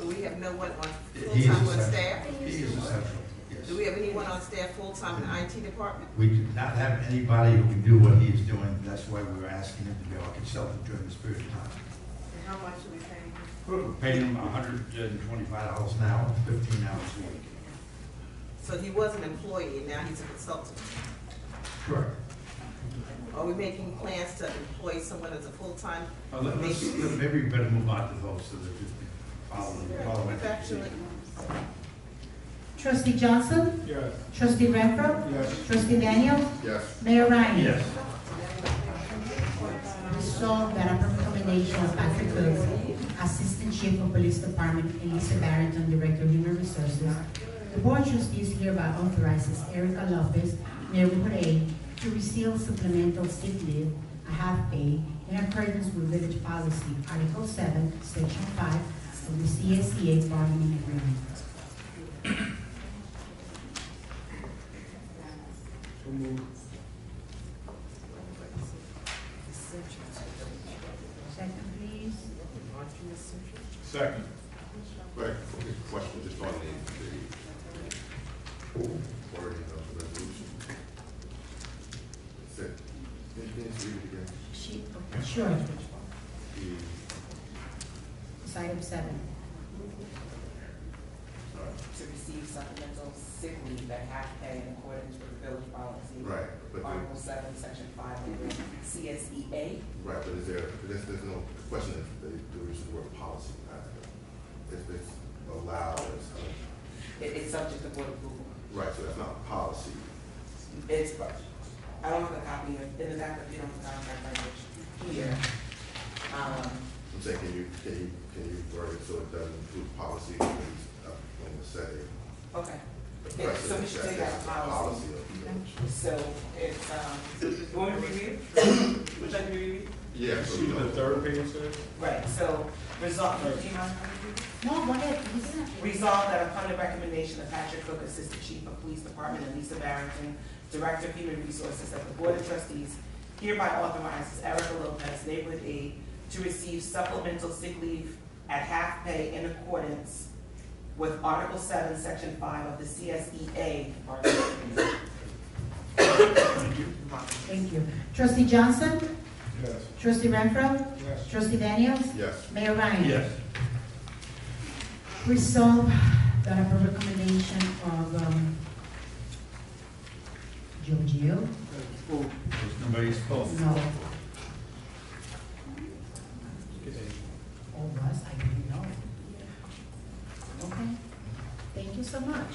[SPEAKER 3] Do we have no one on
[SPEAKER 2] He is
[SPEAKER 3] full-time on
[SPEAKER 2] essential.
[SPEAKER 3] staff?
[SPEAKER 2] He is essential, yes.
[SPEAKER 3] Do we have anyone on staff full-time in the IT department?
[SPEAKER 2] We do not have anybody who can do what he is doing. That's why we're asking him to be our consultant during this period of time.
[SPEAKER 3] And how much are we paying?
[SPEAKER 2] We're paying him hundred and twenty-five dollars an hour, fifteen hours a week.
[SPEAKER 3] So he was an employee and now he's a consultant.
[SPEAKER 2] Correct.
[SPEAKER 3] Are we making plans to employ someone as a full-time?
[SPEAKER 2] Uh, let- let's- let- Maybe we better move on to those so that we can follow, follow
[SPEAKER 3] We've actually,
[SPEAKER 1] Trustee Johnson?
[SPEAKER 5] Yes.
[SPEAKER 1] Trustee Renfroe?
[SPEAKER 5] Yes.
[SPEAKER 1] Trustee Daniels?
[SPEAKER 9] Yes.
[SPEAKER 1] Mayor Ryan?
[SPEAKER 2] Yes.
[SPEAKER 1] Resolved that upon recommendation of Patrick Cook, Assistant Chief of Police Department, Elisa Barrington, Director of Human Resources, the Board Trustees hereby authorizes Erica Lopez, Neighborhood A, to receive supplemental sick leave, a half pay, in accordance with village policy, Article seven, Section five of the CSEA bargaining agreement.
[SPEAKER 5] Second.
[SPEAKER 9] Right, okay, question just on the, the wording of the resolution. Say, can you just read it again?
[SPEAKER 1] She, sure,
[SPEAKER 9] The,
[SPEAKER 1] it's item seven.
[SPEAKER 16] to receive supplemental sick leave at half pay in accordance with the village policy.
[SPEAKER 9] Right, but the-
[SPEAKER 16] Article seven, section five, of the CSEA.
[SPEAKER 9] right, but is there, there's, there's no question if they, there is the word policy, not, if it's allowed, it's, uh,
[SPEAKER 16] It, it's subject to board approval.
[SPEAKER 9] right, so that's not policy.
[SPEAKER 16] It's, I don't have a copy of, in the back of, you know, the contract language here. Um,
[SPEAKER 9] I'm saying, can you, can you, can you word it so it doesn't include policy, when uh, when you say
[SPEAKER 16] okay.
[SPEAKER 9] the
[SPEAKER 16] Yeah, so we
[SPEAKER 9] precedent
[SPEAKER 16] should
[SPEAKER 9] that
[SPEAKER 16] take
[SPEAKER 9] this
[SPEAKER 16] out
[SPEAKER 9] is the
[SPEAKER 16] policy.
[SPEAKER 9] policy of the village.
[SPEAKER 16] So it's, um, you want me to reread it? Would you like me to reread it?
[SPEAKER 9] Yeah, so
[SPEAKER 5] See
[SPEAKER 9] you
[SPEAKER 5] what the
[SPEAKER 9] know,
[SPEAKER 5] third page says?
[SPEAKER 16] Right, so resolve, do you mind? if I read it?
[SPEAKER 1] No, go ahead, listen.
[SPEAKER 16] Resolved that upon the recommendation of Patrick Cook, Assistant Chief of Police Department, and Lisa Barrington, Director of Human Resources, that the Board of Trustees hereby authorizes Erica Lopez, neighborhood aide, to receive supplemental sick leave at half pay in accordance with Article seven, Section five of the CSEA.
[SPEAKER 1] Thank you. Thank you. Trustee Johnson?
[SPEAKER 5] Yes.
[SPEAKER 1] Trustee Renfroe?
[SPEAKER 5] Yes.
[SPEAKER 1] Trustee Daniels?
[SPEAKER 9] yes,
[SPEAKER 1] Mayor Ryan?
[SPEAKER 2] Yes.
[SPEAKER 1] Resolve that upon recommendation of, um, Joe Gio?
[SPEAKER 2] Was nobody supposed?
[SPEAKER 1] No. Oh, was, I didn't know. Okay, thank you so much.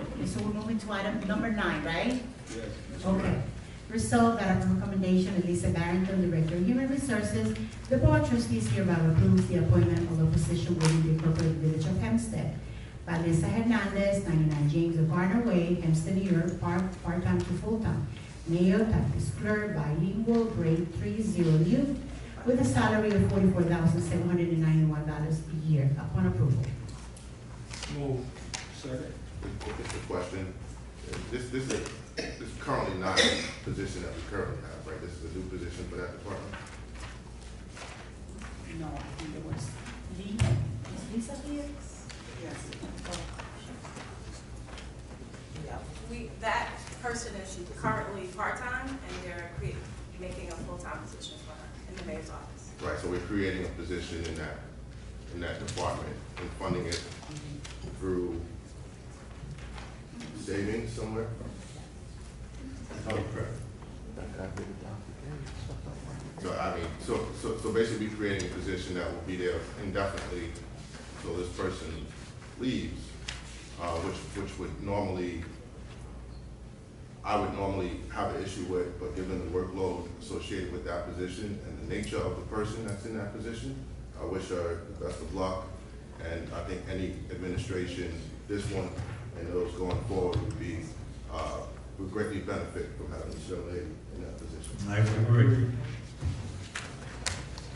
[SPEAKER 1] Okay, so we're moving to item number nine, right?
[SPEAKER 5] Yes.
[SPEAKER 1] Okay. Resolved that upon recommendation of Lisa Barrington, Director of Human Resources, the Board of Trustees hereby approves the appointment of a position within the Incorporated Village of Hempstead. Vanessa Hernandez, ninety-nine James A. Garner Way, Hempstead, New York, part, part-time to full-time. Male, typist clerk, bilingual, grade three, zero youth, with a salary of forty-four thousand, seven hundred and ninety-one dollars a year upon approval.
[SPEAKER 5] Move. Second.
[SPEAKER 9] just a question, this, this is, this is currently not a position that we currently have, right? This is a new position for that department?
[SPEAKER 1] No, I think it was Lee, is Lisa here?
[SPEAKER 16] Yes.
[SPEAKER 7] Yeah, we, that person is currently part-time and they're cre- making a full-time position for her in the mayor's office.
[SPEAKER 9] Right, so we're creating a position in that, in that department and funding it through savings somewhere?
[SPEAKER 2] Correct.
[SPEAKER 9] So, I mean, so, so, so basically we're creating a position that will be there indefinitely until this person leaves, uh, which, which would normally, I would normally have an issue with, but given the workload associated with that position and the nature of the person that's in that position, I wish her the best of luck. And I think any administration, this one and those going forward would be, uh, would greatly benefit from having this young lady in that position.
[SPEAKER 2] I would agree.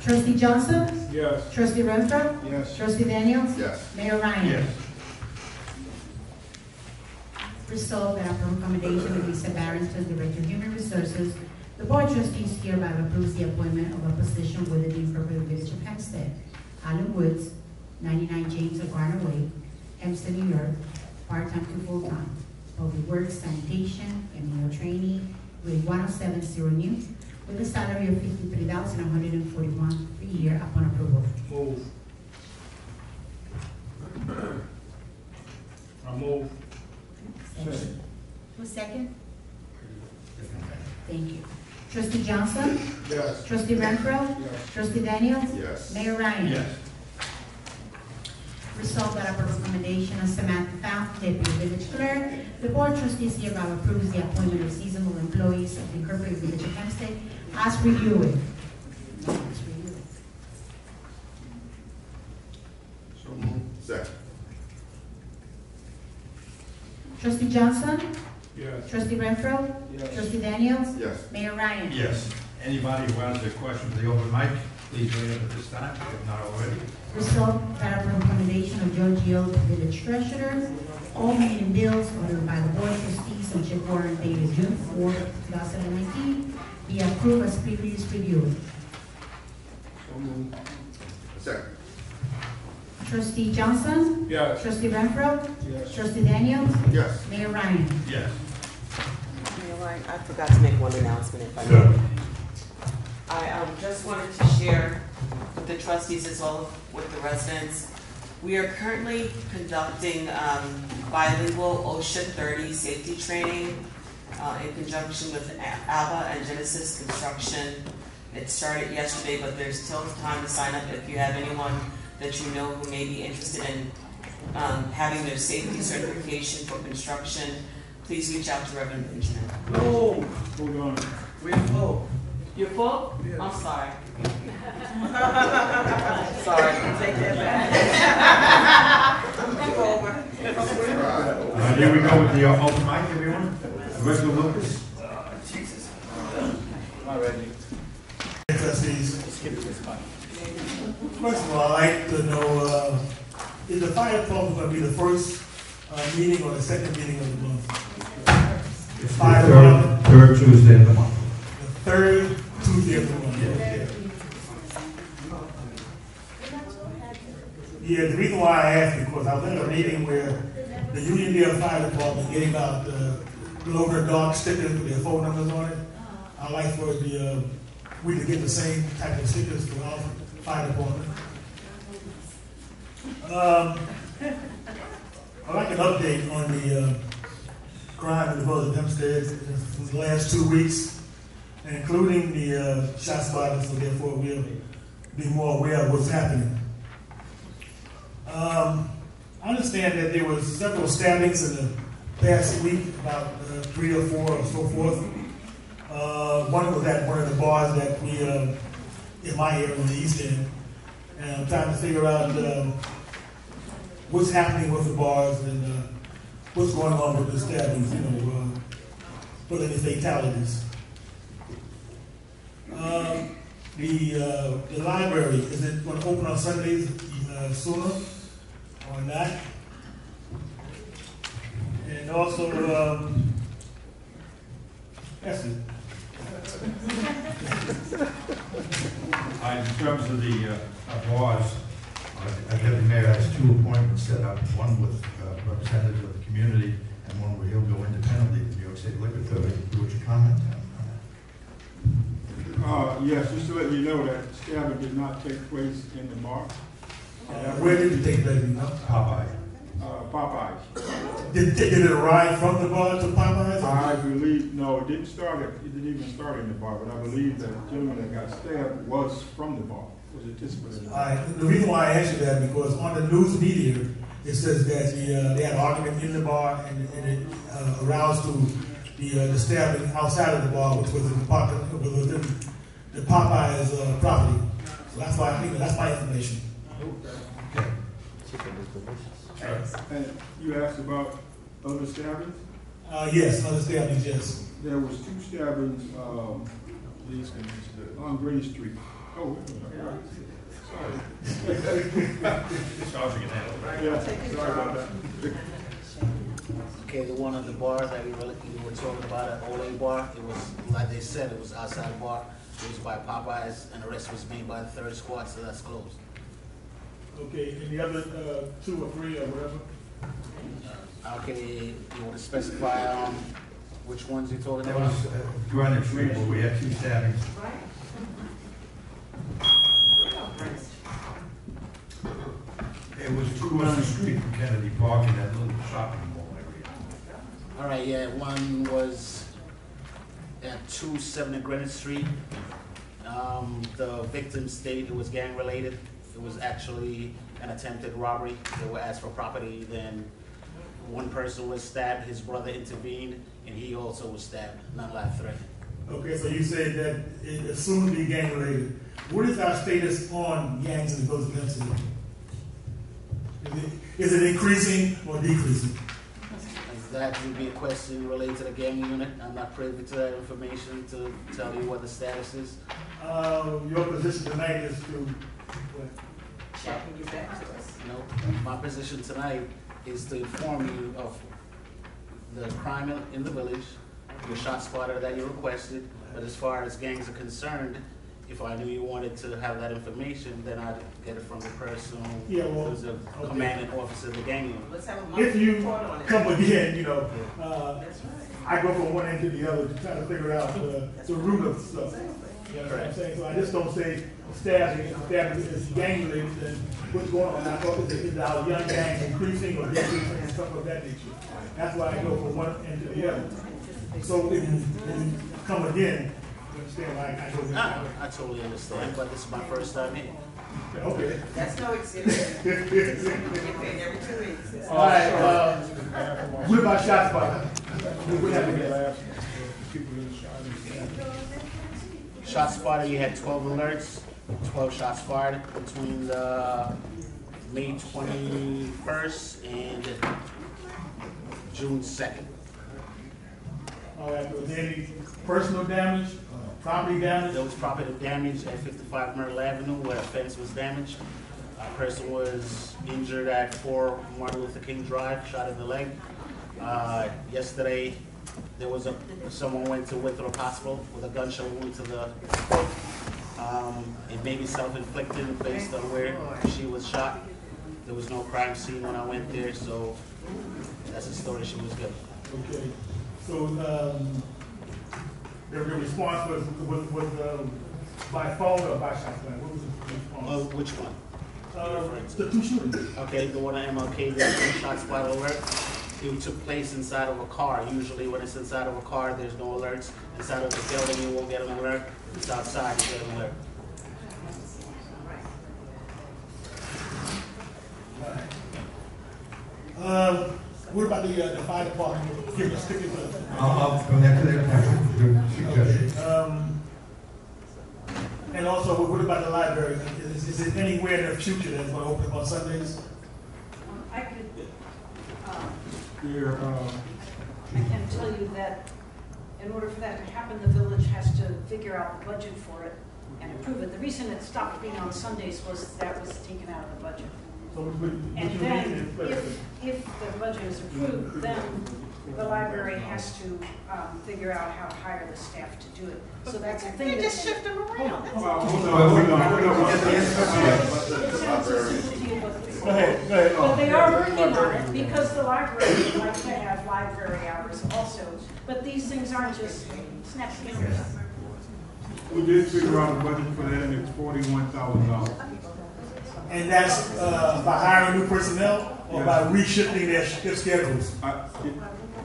[SPEAKER 1] Trustee Johnson?
[SPEAKER 5] Yes.
[SPEAKER 1] Trustee Renfroe?
[SPEAKER 13] Yes.
[SPEAKER 1] Trustee Daniels?
[SPEAKER 9] Yes.
[SPEAKER 1] Mayor Ryan?
[SPEAKER 2] Yes.
[SPEAKER 1] Resolved that upon recommendation of Lisa Barrington, Director of Human Resources, the Board of Trustees hereby approves the appointment of a position within the Incorporated Village of Hempstead. Alan Woods, ninety-nine James A. Garner Way, Hempstead, New York, part-time to full-time. Public Works, sanitation, and meal training, grade one oh seven zero new, with a salary of fifty-three thousand one hundred and forty-one per year upon approval.
[SPEAKER 5] Move. I move.
[SPEAKER 1] Second. Who's second? Thank you. Trustee Johnson?
[SPEAKER 5] Yes.
[SPEAKER 1] Trustee Renfroe?
[SPEAKER 5] Yes.
[SPEAKER 1] Trustee Daniels?
[SPEAKER 9] Yes.
[SPEAKER 1] Mayor Ryan?
[SPEAKER 2] Yes.
[SPEAKER 1] Resolved that upon recommendation of Samantha Fountain, Deputy Village Clerk, the Board of Trustees hereby approves the appointment of seasonal employees of the Incorporated Village of Hempstead as reviewed. Johnson?
[SPEAKER 5] Yes.
[SPEAKER 1] Trustee Renfroe?
[SPEAKER 5] Yes.
[SPEAKER 1] Trustee Daniels?
[SPEAKER 9] Yes.
[SPEAKER 1] Mayor Ryan?
[SPEAKER 2] Yes. Anybody who has a question for the open mic, please bring it at this time, if not already.
[SPEAKER 1] Resolved that upon recommendation of Joe Gio, village treasurer, all meeting bills ordered by the board of trustees on check warrant dated June 4, 2019, be approved as previously reviewed.
[SPEAKER 5] So move.
[SPEAKER 9] Second.
[SPEAKER 1] Trustee Johnson?
[SPEAKER 5] Yes.
[SPEAKER 1] Trustee Renfroe?
[SPEAKER 5] Yes.
[SPEAKER 1] Trustee Daniels?
[SPEAKER 9] Yes.
[SPEAKER 1] Mayor Ryan?
[SPEAKER 2] Yes.
[SPEAKER 11] Mayor Ryan, I forgot to make one announcement if I
[SPEAKER 2] Sure.
[SPEAKER 11] may. I um, just wanted to share with the trustees as well as with the residents. We are currently conducting um, bilingual OSHA 30 safety training uh, in conjunction with A- ABBA and Genesis Construction. It started yesterday, but there's still time to sign up if you have anyone that you know who may be interested in um, having their safety certification for construction. Please reach out to Reverend Benjamin.
[SPEAKER 5] No, hold on.
[SPEAKER 11] We're full. You're full? Yeah. I'm sorry. Sorry.
[SPEAKER 3] Take that back.
[SPEAKER 2] Uh, here we go with the uh, open mic, everyone. Director Lucas.
[SPEAKER 13] Jesus.
[SPEAKER 8] Not ready. Trustees. First of all, I'd like to know, uh, is the fire department gonna be the first, uh, meeting or the second meeting of the month?
[SPEAKER 2] The
[SPEAKER 8] Fire
[SPEAKER 2] third, third Tuesday of the month.
[SPEAKER 8] the third Tuesday of the month. okay. Yeah, the reason why I asked, because I was at a meeting where the Union Uniondale Fire Department gave out, the in the dark stickers with their phone numbers on it. I'd like for the, uh, we to get the same type of stickers for our fire department. Um, I'd like an update on the, uh, crime the village of Hempstead in the last two weeks, including the, uh, shot spotter, so therefore we'll be more aware of what's happening. Um, I understand that there was several stabbings in the past week, about uh, three or four or so forth. Uh, one was at one of the bars that we, uh, in my area in the East End, and I'm trying to figure out um, what's happening with the bars and uh, what's going on with the stabbings, you know, uh, for any fatalities. Um, the, uh, the library, is it going to open on Sundays uh, sooner or not? And also, um, that's it.
[SPEAKER 2] Uh, In terms of the uh, bars, uh, I think the mayor has two appointments set up, one with uh, representatives of the community and one where he'll go independently to New York State Liquor Authority. Would you comment on
[SPEAKER 5] Uh, yes, just to let you know that stabbing did not take place in the bar.
[SPEAKER 8] Uh, where did it take place, you know?
[SPEAKER 2] that? Popeye.
[SPEAKER 5] Uh, Popeyes.
[SPEAKER 8] Did, did it arrive from the bar to Popeyes?
[SPEAKER 5] I believe, no, it didn't start, at- it didn't even start in the bar, but I believe that the gentleman that got stabbed was from the bar, was anticipated.
[SPEAKER 8] All right, the reason why I asked you that, because on the news media, it says that the, uh, they had an argument in the bar and, and it uh, aroused to the, uh, the stabbing outside of the bar, which was in the park, was within the Popeyes, uh, property. So that's why I think, that's my information.
[SPEAKER 5] And you asked about other stabbings?
[SPEAKER 8] Uh, yes, other stabbings, yes.
[SPEAKER 5] There was two stabbings, um, on Green Street. Oh, sorry. Yeah, sorry about that.
[SPEAKER 17] Okay, the one at the bar that we were, we were talking about at Ole Bar, it was, like they said, it was outside the bar. It was by Popeyes, and the rest was made by the third squad, so that's closed.
[SPEAKER 8] Okay, and the other, uh, two or three or whatever?
[SPEAKER 17] Okay, you want to specify, um, which ones you're talking
[SPEAKER 2] That
[SPEAKER 17] about?
[SPEAKER 2] was uh, Greenwich Street where we had two stabbings. It was two on the street from Kennedy Park in that little shopping mall area.
[SPEAKER 17] All right, yeah, one was at two seventy Greenwich Street. Um, the victim stated it was gang related. It was actually an attempted robbery. They were asked for property, then one person was stabbed, his brother intervened, and he also was stabbed, not life threatening.
[SPEAKER 8] Okay, so you said that it assumed to be gang related. What is our status on gangs in those village of Is it, is it increasing or decreasing?
[SPEAKER 17] That would be a question related to the gang unit. I'm not privy to that information to tell you what the status is.
[SPEAKER 8] Uh, your position tonight is to,
[SPEAKER 3] Check and get back to us.
[SPEAKER 17] No, my position tonight is to inform you of the crime in- in the village, your shot spotter that you requested, but as far as gangs are concerned, if I knew you wanted to have that information, then I'd get it from the person
[SPEAKER 8] Yeah, well,
[SPEAKER 17] who's the
[SPEAKER 8] okay.
[SPEAKER 17] commanding officer of the gang unit.
[SPEAKER 3] Let's have a monthly
[SPEAKER 8] If you
[SPEAKER 3] report on it.
[SPEAKER 8] come again, you know, uh,
[SPEAKER 3] That's right.
[SPEAKER 8] I go from one end to the other to try to figure out the, the root of the stuff. You know what I'm saying? So I just don't say stabbing, stabbing is gang related, and what's going on. I thought, is, is our young gangs increasing or decreasing and stuff of that nature? That's why I go from one end to the other. So if you, when you come again, you understand, like, I go.
[SPEAKER 17] Ah, I totally understand, but this is my first time here.
[SPEAKER 8] Okay.
[SPEAKER 3] That's no excuse. Get paid every two weeks.
[SPEAKER 8] All right, uh, what about shots fired? What happened there?
[SPEAKER 17] Shots fired, you had twelve alerts, twelve shots fired between the May twenty-first and June second.
[SPEAKER 8] All right, was there any personal damage, property damage?
[SPEAKER 17] There was property damage at fifty-five Myrtle Avenue where a fence was damaged. A person was injured at four Martin Luther King Drive, shot in the leg. Uh, yesterday, there was a, someone went to Winthrop Hospital with a gunshot wound to the foot. Um, it may be self-inflicted based on where she was shot. There was no crime scene when I went there, so that's the story she was given.
[SPEAKER 8] Okay, so, um, the, the response was, was, was, um, by phone or by shot fired? What was the response?
[SPEAKER 17] Uh, which one?
[SPEAKER 8] Uh, the two shootings.
[SPEAKER 17] Okay, the one at MLK, the shots fired alert. It took place inside of a car. Usually when it's inside of a car, there's no alerts. Inside of the building, you won't get an alert. It's outside, you get an alert.
[SPEAKER 8] Uh, what about the, uh, the fire department, give us, stick it with.
[SPEAKER 2] I'll, I'll go back to that, Patrick.
[SPEAKER 8] Um, and also, what about the library? Is, is it anywhere in the future that's gonna open up on Sundays?
[SPEAKER 14] I could, uh,
[SPEAKER 8] Uh,
[SPEAKER 14] I can tell you that in order for that to happen, the village has to figure out the budget for it and approve it. The reason it stopped being on Sundays was that was taken out of the budget.
[SPEAKER 8] so
[SPEAKER 14] And then, if, if the budget is approved, then the library has to, um, figure out how to hire the staff to do it. So that's a thing.
[SPEAKER 3] You just shift them around. That's
[SPEAKER 8] Hold
[SPEAKER 3] all.
[SPEAKER 8] on, hold on, hold on, hold on.
[SPEAKER 14] It sounds so simple to you, but it's
[SPEAKER 8] Go ahead, go ahead.
[SPEAKER 14] But they are working on it because the library would like to have library hours also. But these things aren't just snap fingers.
[SPEAKER 5] We did figure out a budget for that, and it's forty-one thousand dollars.
[SPEAKER 8] And that's, uh, by hiring new personnel or by reshifting their, their schedules?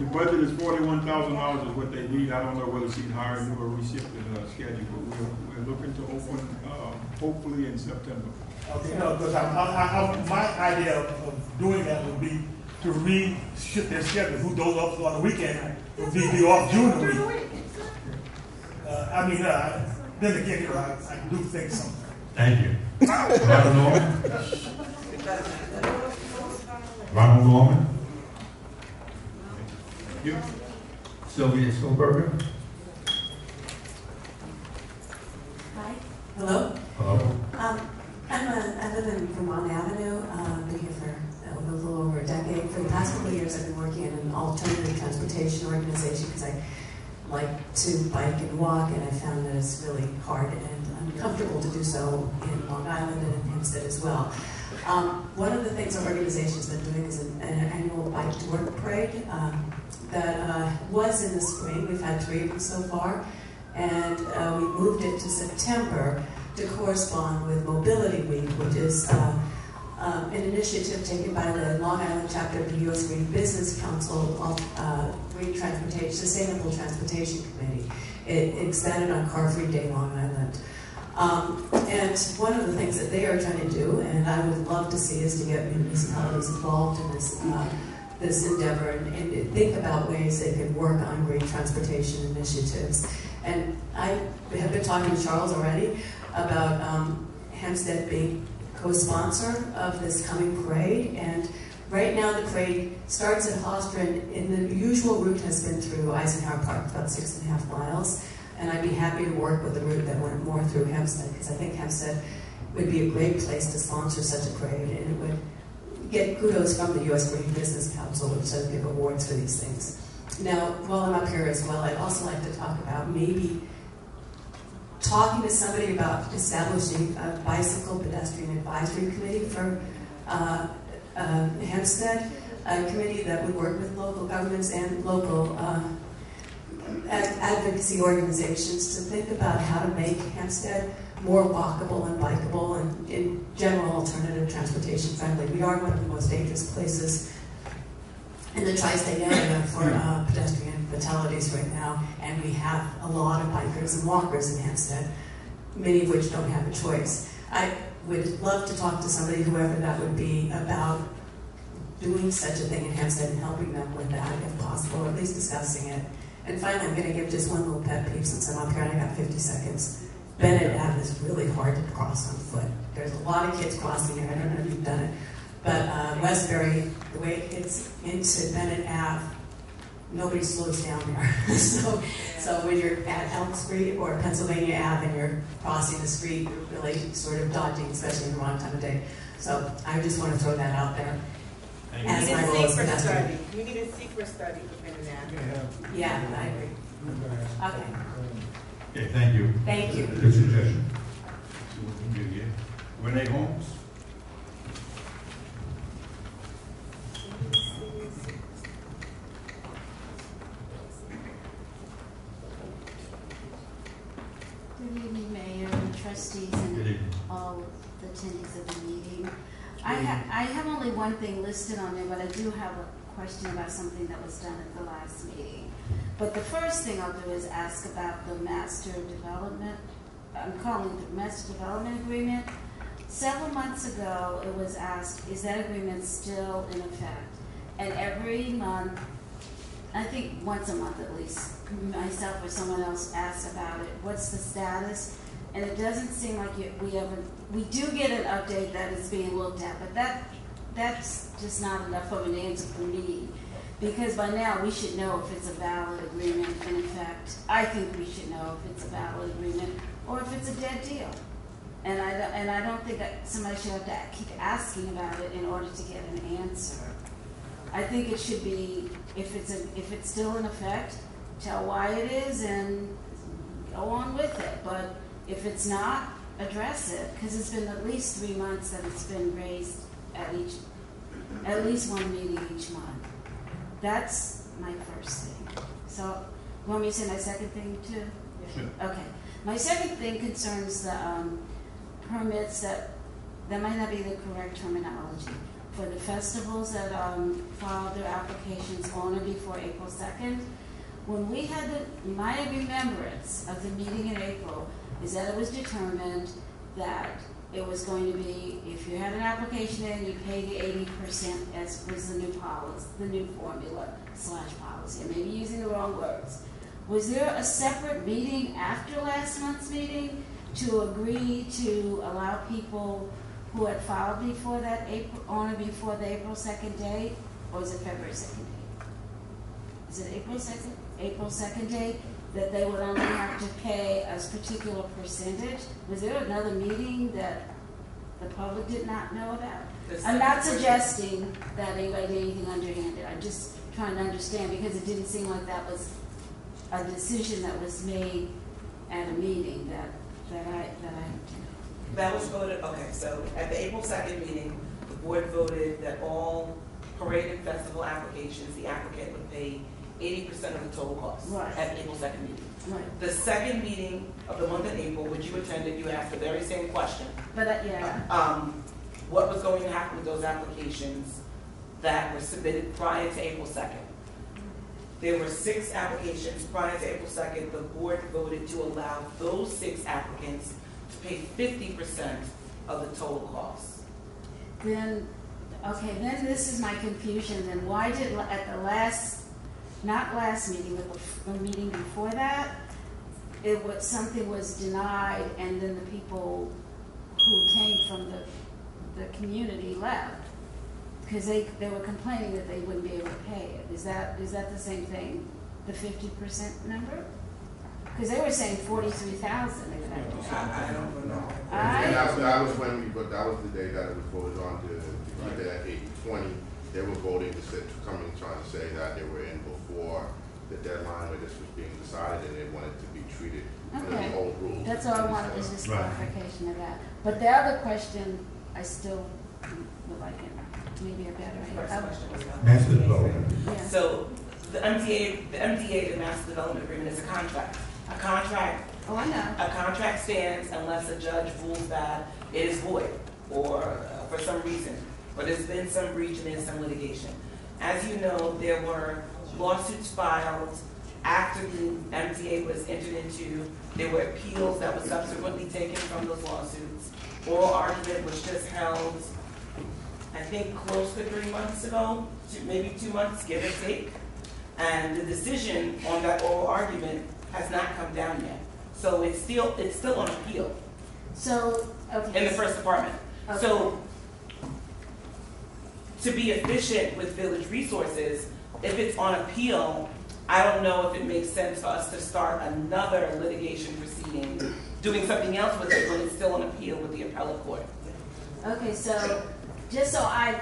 [SPEAKER 5] The budget is forty-one thousand dollars is what they need. I don't know whether she's hired new or reshifted uh, schedule, but we're, we're looking to open, uh, hopefully in September.
[SPEAKER 8] Okay, no, because I, I, I, my idea of of doing that would be to reshift their schedule, who goes off on the weekend, would be, be off during the week. Uh, I mean, uh, then again, you know, I, I do think something.
[SPEAKER 2] Thank you. Ronald Norman? Ronald Norman? You? Sylvia Stolberger?
[SPEAKER 18] Hi. Hello.
[SPEAKER 2] Hello.
[SPEAKER 18] Um, I'm a, I live in Vermont Avenue. Uh, I've been here for uh, a little over a decade. For the past couple of years, I've been working in an alternative transportation organization because I like to bike and walk, and I found that it's really hard and uncomfortable to do so in Long Island and in Hempstead as well. Um, one of the things our organization's been doing is an, an annual bike to work parade um, that uh, was in the spring. We've had three of them so far, and uh, we moved it to September to correspond with Mobility Week, which is uh, um, an initiative taken by the Long Island chapter of the U.S. Green Building Council, uh, Green Transportation, Sustainable Transportation Committee. It expanded on Car Free Day Long Island. Um, and one of the things that they are trying to do, and I would love to see, is to get municipalities involved in this uh, this endeavor and, and think about ways they could work on green transportation initiatives. And I have been talking to Charles already about um, Hempstead being co-sponsor of this coming parade. And right now the parade starts at Hofstra and the usual route has been through Eisenhower Park, about six and a half miles. And I'd be happy to work with a route that went more through Hempstead because I think Hempstead would be a great place to sponsor such a parade and it would get kudos from the U.S. Green Building Council, which does give awards for these things. Now, while I'm up here as well, I'd also like to talk about maybe talking to somebody about establishing a bicycle pedestrian advisory committee for uh, uh, Hempstead, a committee that would work with local governments and local uh, advocacy organizations to think about how to make Hempstead more walkable and bikeable and in general alternative transportation friendly. We are one of the most dangerous places in the tri-state area for uh, pedestrian fatalities right now, and we have a lot of bikers and walkers in Hempstead, many of which don't have a choice. I would love to talk to somebody, whoever that would be, about doing such a thing in Hempstead and helping them with that if possible, or at least discussing it. And finally, I'm going to give just one little pet peeve since I'm up here and I got 50 seconds. Bennett Ave is really hard to cross on foot. There's a lot of kids crossing here. I don't know if you've done it. But uh, Westbury, the way it hits into Bennett Ave, nobody slows down there. so, so when you're at Elm Street or Pennsylvania Ave and you're crossing the street, you're really sort of dodging, especially in the wrong time of day. So I just want to throw that out there.
[SPEAKER 3] We
[SPEAKER 18] As
[SPEAKER 3] need
[SPEAKER 18] my
[SPEAKER 3] a
[SPEAKER 18] role as
[SPEAKER 3] secret
[SPEAKER 18] pedestrian.
[SPEAKER 3] study, we need a secret study for Bennett Ave.
[SPEAKER 18] Yeah, I agree. Okay.
[SPEAKER 2] Okay, thank you.
[SPEAKER 18] Thank you.
[SPEAKER 2] Good suggestion. You, yeah. Renee Holmes?
[SPEAKER 19] Good evening, Mayor and trustees and all the attendees of the meeting. I have, I have only one thing listed on there, but I do have a question about something that was done at the last meeting. But the first thing I'll do is ask about the master development, I'm calling it the master development agreement. Several months ago, it was asked, is that agreement still in effect? And every month, I think once a month at least, myself or someone else asks about it, what's the status? And it doesn't seem like we ever, we do get an update that it's being looked at, but that, that's just not enough of an answer for me. Because by now, we should know if it's a valid agreement, and in fact, I think we should know if it's a valid agreement, or if it's a dead deal. And I, don't- and I don't think that somebody should have to keep asking about it in order to get an answer. I think it should be, if it's a, if it's still in effect, tell why it is and go on with it. But if it's not, address it, because it's been at least three months that it's been raised at each, at least one meeting each month. That's my first thing. So, want me to say my second thing too?
[SPEAKER 2] Sure.
[SPEAKER 19] Okay. My second thing concerns the um, permits that, that might not be the correct terminology. For the festivals that um, filed their applications on or before April 2nd, when we had the, my remembrance of the meeting in April is that it was determined that it was going to be, if you had an application in, you pay the eighty percent as was the new policy, the new formula slash policy. I may be using the wrong words. Was there a separate meeting after last month's meeting to agree to allow people who had filed before that April, on or before the April second date? Or was it February second date? Is it April second, April second date, that they would only have to pay a particular percentage? Was there another meeting that the public did not know about? I'm not suggesting that anybody did anything underhanded, I'm just trying to understand, because it didn't seem like that was a decision that was made at a meeting that, that I, that I,
[SPEAKER 16] That was voted, okay, so at the April second meeting, the board voted that all parade and festival applications, the applicant would pay eighty percent of the total cost.
[SPEAKER 19] Right.
[SPEAKER 16] At April second meeting.
[SPEAKER 19] Right.
[SPEAKER 16] The second meeting of the month in April, which you attended, you asked the very same question.
[SPEAKER 19] but, uh, yeah.
[SPEAKER 16] Um, what was going to happen with those applications that were submitted prior to April second? There were six applications prior to April second. The board voted to allow those six applicants to pay fifty percent of the total cost.
[SPEAKER 19] Then, okay, then this is my confusion, then why did, at the last, not last meeting, but the, the meeting before that, it was, something was denied, and then the people who came from the, the community left? Because they, they were complaining that they wouldn't be able to pay it, is that, is that the same thing, the fifty percent number? Because they were saying forty-three thousand.
[SPEAKER 16] I, I don't know.
[SPEAKER 9] And that, that was when we, but that was the day that it was voted on to, to keep it at eight twenty. They were voting to sit, coming, trying to say that they were in before the deadline where this was being decided, and they wanted to be treated under
[SPEAKER 19] Okay,
[SPEAKER 9] the old rules.
[SPEAKER 19] that's all I wanted, is just
[SPEAKER 2] Right.
[SPEAKER 19] clarification of that. But the other question, I still would like it, maybe a better.
[SPEAKER 16] First question was about-
[SPEAKER 2] Master development.
[SPEAKER 19] Yeah.
[SPEAKER 16] So the MTA, the MDA, the Master Development Agreement is a contract. A contract,
[SPEAKER 19] Oh, I know.
[SPEAKER 16] a contract stands unless a judge rules that it is void or uh, for some reason. But there's been some breach and there's some litigation. As you know, there were lawsuits filed after the MDA was entered into. There were appeals that were subsequently taken from those lawsuits. Oral argument was just held, I think, close to three months ago, two- maybe two months, give or take. And the decision on that oral argument has not come down yet. So it's still, it's still on appeal
[SPEAKER 19] So, okay.
[SPEAKER 16] in the first department.
[SPEAKER 19] Okay.
[SPEAKER 16] So to be efficient with village resources, if it's on appeal, I don't know if it makes sense for us to start another litigation proceeding, doing something else with it when it's still on appeal with the appellate court.
[SPEAKER 19] Okay, so, just so I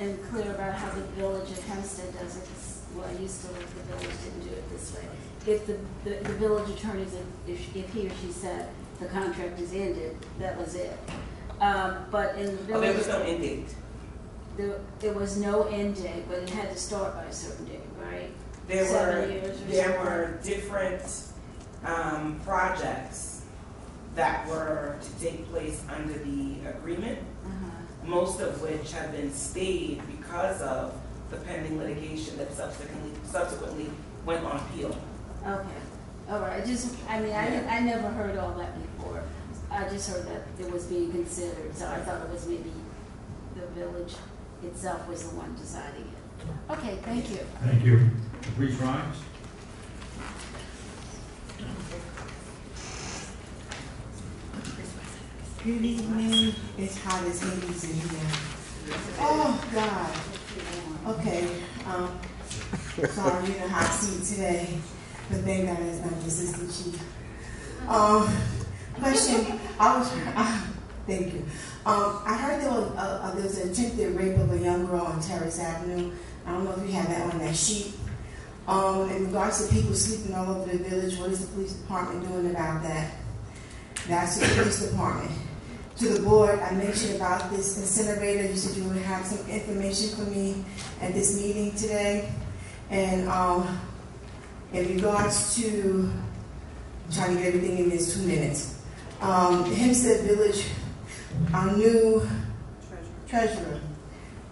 [SPEAKER 19] am clear about how the village of Hempstead does it, well, I used to live, the village didn't do it this way. If the, the, the village attorney, if, if he or she said the contract is ended, that was it. Um, but in the village.
[SPEAKER 16] Oh, there was no end date.
[SPEAKER 19] There, there was no end date, but it had to start by a certain date, right?
[SPEAKER 16] There
[SPEAKER 19] Seven
[SPEAKER 16] were,
[SPEAKER 19] years or
[SPEAKER 16] there
[SPEAKER 19] something?
[SPEAKER 16] were different, um, projects that were to take place under the agreement.
[SPEAKER 19] Uh-huh.
[SPEAKER 16] most of which have been stayed because of the pending litigation that subsequently, subsequently went on appeal.
[SPEAKER 19] Okay, all right, I just, I mean, I, I never heard all that before. I just heard that it was being considered, so I thought it was maybe the village itself was the one deciding it. Okay, thank you.
[SPEAKER 2] Thank you. Caprice Rhymes?
[SPEAKER 20] Good evening. It's hot as Hades in here. Oh, God. Okay, um, sorry you're in the hot seat today, but thank God it's not the assistant chief. Um, question, I was, uh, thank you. Um, I heard there was, uh, uh, there was an attempted rape of a young girl on Terrace Avenue. I don't know if you have that on that sheet. Um, in regards to people sleeping all over the village, what is the police department doing about that? That's the police department. To the board, I mentioned about this incinerator. You said you would have some information for me at this meeting today. And um, in regards to, I'm trying to get everything in this two minutes. Um, Hempstead Village, our new treasurer.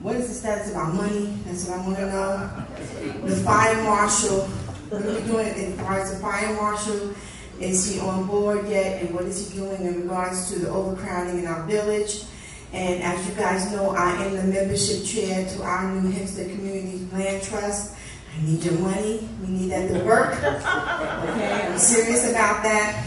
[SPEAKER 20] What is the status of our money? That's what I want to know. The fire marshal, what are we doing in regards to fire marshal? Is he on board yet? And what is he doing in regards to the overcrowding in our village? And as you guys know, I am the membership chair to our new Hempstead Community Land Trust. I need your money. We need that to work. Okay, I'm serious about that.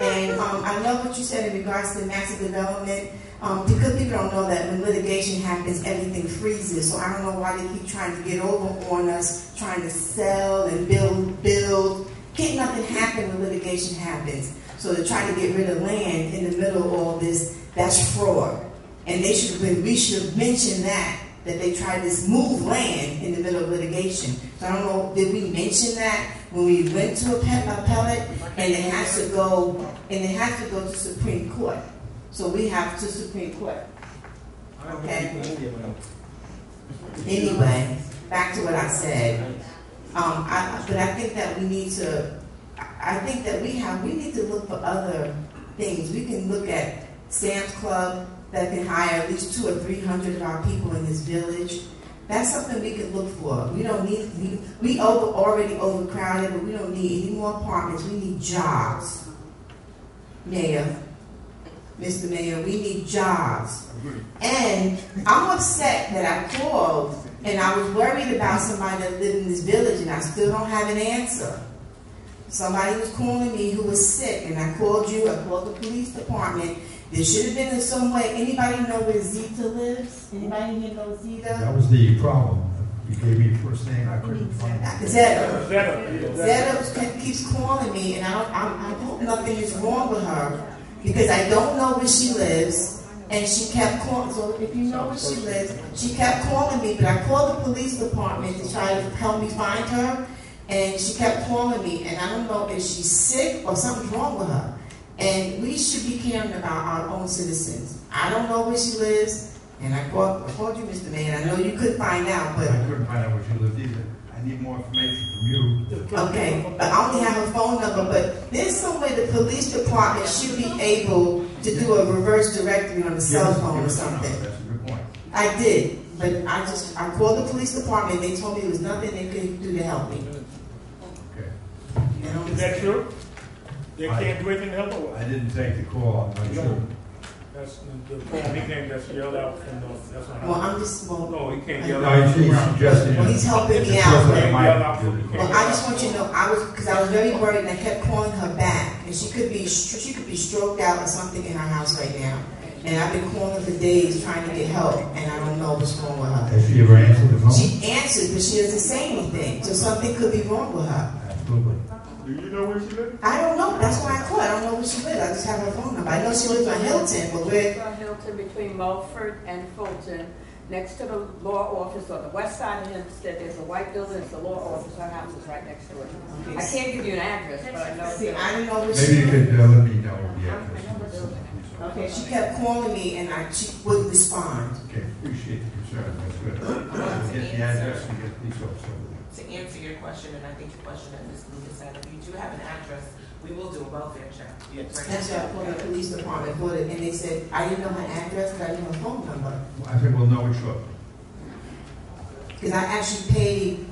[SPEAKER 20] And um, I love what you said in regards to massive development. Um, because people don't know that when litigation happens, everything freezes. So I don't know why they keep trying to get over on us, trying to sell and build, build. Can't nothing happen when litigation happens. So to try to get rid of land in the middle of all this, that's fraud. And they should have been, we should have mentioned that, that they tried to move land in the middle of litigation. So I don't know, did we mention that when we went to appellate and it has to go, and it has to go to Supreme Court? So we have to Supreme Court. Okay? Anyway, back to what I said. Um, I, but I think that we need to, I think that we have, we need to look for other things. We can look at Sam's Club that can hire at least two or three hundred of our people in this village. That's something we can look for. We don't need, we, we over, already overcrowded, but we don't need any more apartments. We need jobs. Mayor, Mr. Mayor, we need jobs. And I'm upset that I called and I was worried about somebody that lived in this village and I still don't have an answer. Somebody was calling me who was sick and I called you, I called the police department. There should have been in some way, anybody know where Zita lives? Anybody here know Zita?
[SPEAKER 2] That was the problem. You gave me a first name, I couldn't find it.
[SPEAKER 20] Zeta.
[SPEAKER 5] Zeta.
[SPEAKER 20] Zeta keeps calling me, and I, I, I hope nothing is wrong with her because I don't know where she lives. And she kept calling. So if you know where she lives, she kept calling me. But I called the police department to try to help me find her. And she kept calling me, and I don't know if she's sick or something's wrong with her. And we should be caring about our own citizens. I don't know where she lives, and I called, I called you, Mr. Mayor. I know you couldn't find out, but
[SPEAKER 2] I couldn't find out where she lived either. I need more information from you.
[SPEAKER 20] Okay, but I only have a phone number, but there's some way the police department should be able to do a reverse directory on the cell
[SPEAKER 2] Yes,
[SPEAKER 20] phone or
[SPEAKER 2] yes, no,
[SPEAKER 20] something.
[SPEAKER 2] That's a good point.
[SPEAKER 20] I did, but I just, I called the police department, and they told me there was nothing they could do to help me.
[SPEAKER 2] Okay.
[SPEAKER 5] Is that true? They can't do anything to help her?
[SPEAKER 2] I didn't take the call, I'm not sure.
[SPEAKER 5] That's the phone, he came just yelled out from the, that's not.
[SPEAKER 20] Well, I'm just, well.
[SPEAKER 5] No, he can't yell
[SPEAKER 2] No,
[SPEAKER 5] out.
[SPEAKER 2] he's- he's suggesting-
[SPEAKER 20] Well, he's helping me out.
[SPEAKER 2] just
[SPEAKER 20] but-
[SPEAKER 2] like
[SPEAKER 5] Yell out from- he
[SPEAKER 20] Well, I just
[SPEAKER 5] out.
[SPEAKER 20] want you to know, I was, because I was very worried, and I kept calling her back, and she could be, she could be stroked out or something in her house right now. And I've been calling her for days trying to get help, and I don't know what's wrong with her.
[SPEAKER 2] Has she ever answered the phone?
[SPEAKER 20] She answered, but she doesn't say anything, so something could be wrong with her.
[SPEAKER 2] Absolutely.
[SPEAKER 5] Do you know where she lives?
[SPEAKER 20] I don't know, that's why I called, I don't know where she lives, I just have her phone number. I know she lives on Hilton, but where,
[SPEAKER 21] on Hilton between Mulford and Fulton, next to the law office on the west side of Hempstead, there's a white building, it's the law office, her house is right next to it. I can't give you an address, but I know.
[SPEAKER 20] see, I didn't know where she
[SPEAKER 2] Maybe you
[SPEAKER 20] lived.
[SPEAKER 2] could uh, let me know the address.
[SPEAKER 20] Okay, she kept calling me, and I, she wouldn't respond.
[SPEAKER 2] Okay, appreciate the concern, that's good. Get the address and get the police officer.
[SPEAKER 3] To answer your question, and I think the question that Ms. Lucas had, if you do have an address, we will do a welfare check.
[SPEAKER 17] Yes.
[SPEAKER 3] Right.
[SPEAKER 20] That's why I called the police department for it, and they said, I didn't know her address, but I knew her phone number.
[SPEAKER 2] I think we'll know it shortly.
[SPEAKER 20] Because I actually paid,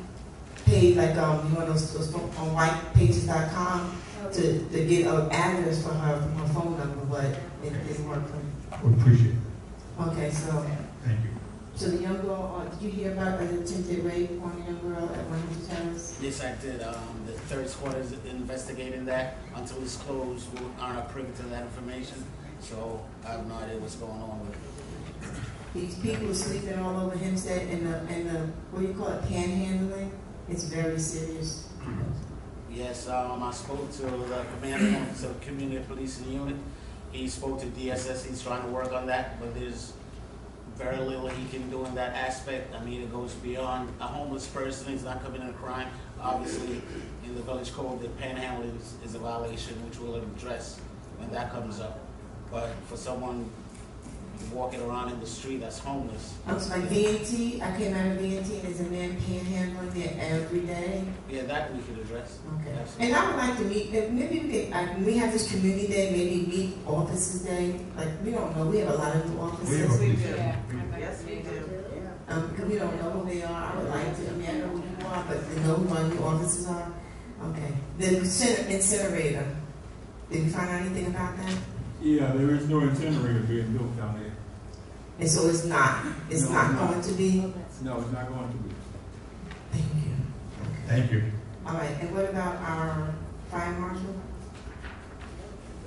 [SPEAKER 20] paid like, um, you know, those, those phone- on whitepages.com to, to get an address for her, from her phone number, but it didn't work for me.
[SPEAKER 2] We appreciate it.
[SPEAKER 20] Okay, so,
[SPEAKER 2] Thank you.
[SPEAKER 20] So the young girl, uh, did you hear about an attempted rape on a young girl at one hundred Terrace?
[SPEAKER 17] Yes, I did. Um, the third squad is investigating that. Until it's closed, we aren't privy to that information. So I have no idea what's going on with it.
[SPEAKER 20] These people are sleeping all over Hempstead and the, and the, what do you call it, panhandling? It's very serious.
[SPEAKER 17] Yes, um, I spoke to the commander of the community policing unit. He spoke to DSS, he's trying to work on that, but there's very little he can do in that aspect. I mean, it goes beyond a homeless person, he's not committing a crime. Obviously, in the village code, the panhandling is, is a violation, which we'll address when that comes up. But for someone walking around in the street that's homeless,
[SPEAKER 20] I was like VNT, I came out of VNT, and there's a man panhandling there every day.
[SPEAKER 17] yeah, that we could address.
[SPEAKER 20] Okay.
[SPEAKER 17] Absolutely.
[SPEAKER 20] And I would like to meet, maybe we could, like, when we have this community day, maybe meet officers day, like, we don't know, we have a lot of new officers.
[SPEAKER 2] We have a police-
[SPEAKER 3] Yeah. Yes, we do.
[SPEAKER 20] Um, because we don't know who they are, I would like to, I mean, I know who you are, but to know who our new officers are. Okay. The incinerator, did we find out anything about that?
[SPEAKER 5] Yeah, there is no incinerator being built down there.
[SPEAKER 20] And so it's not, it's
[SPEAKER 5] No,
[SPEAKER 20] not
[SPEAKER 5] it's not.
[SPEAKER 20] going to be?
[SPEAKER 5] No, it's not going to be.
[SPEAKER 20] Thank you.
[SPEAKER 2] Thank you.
[SPEAKER 20] All right, and what about our fire marshal?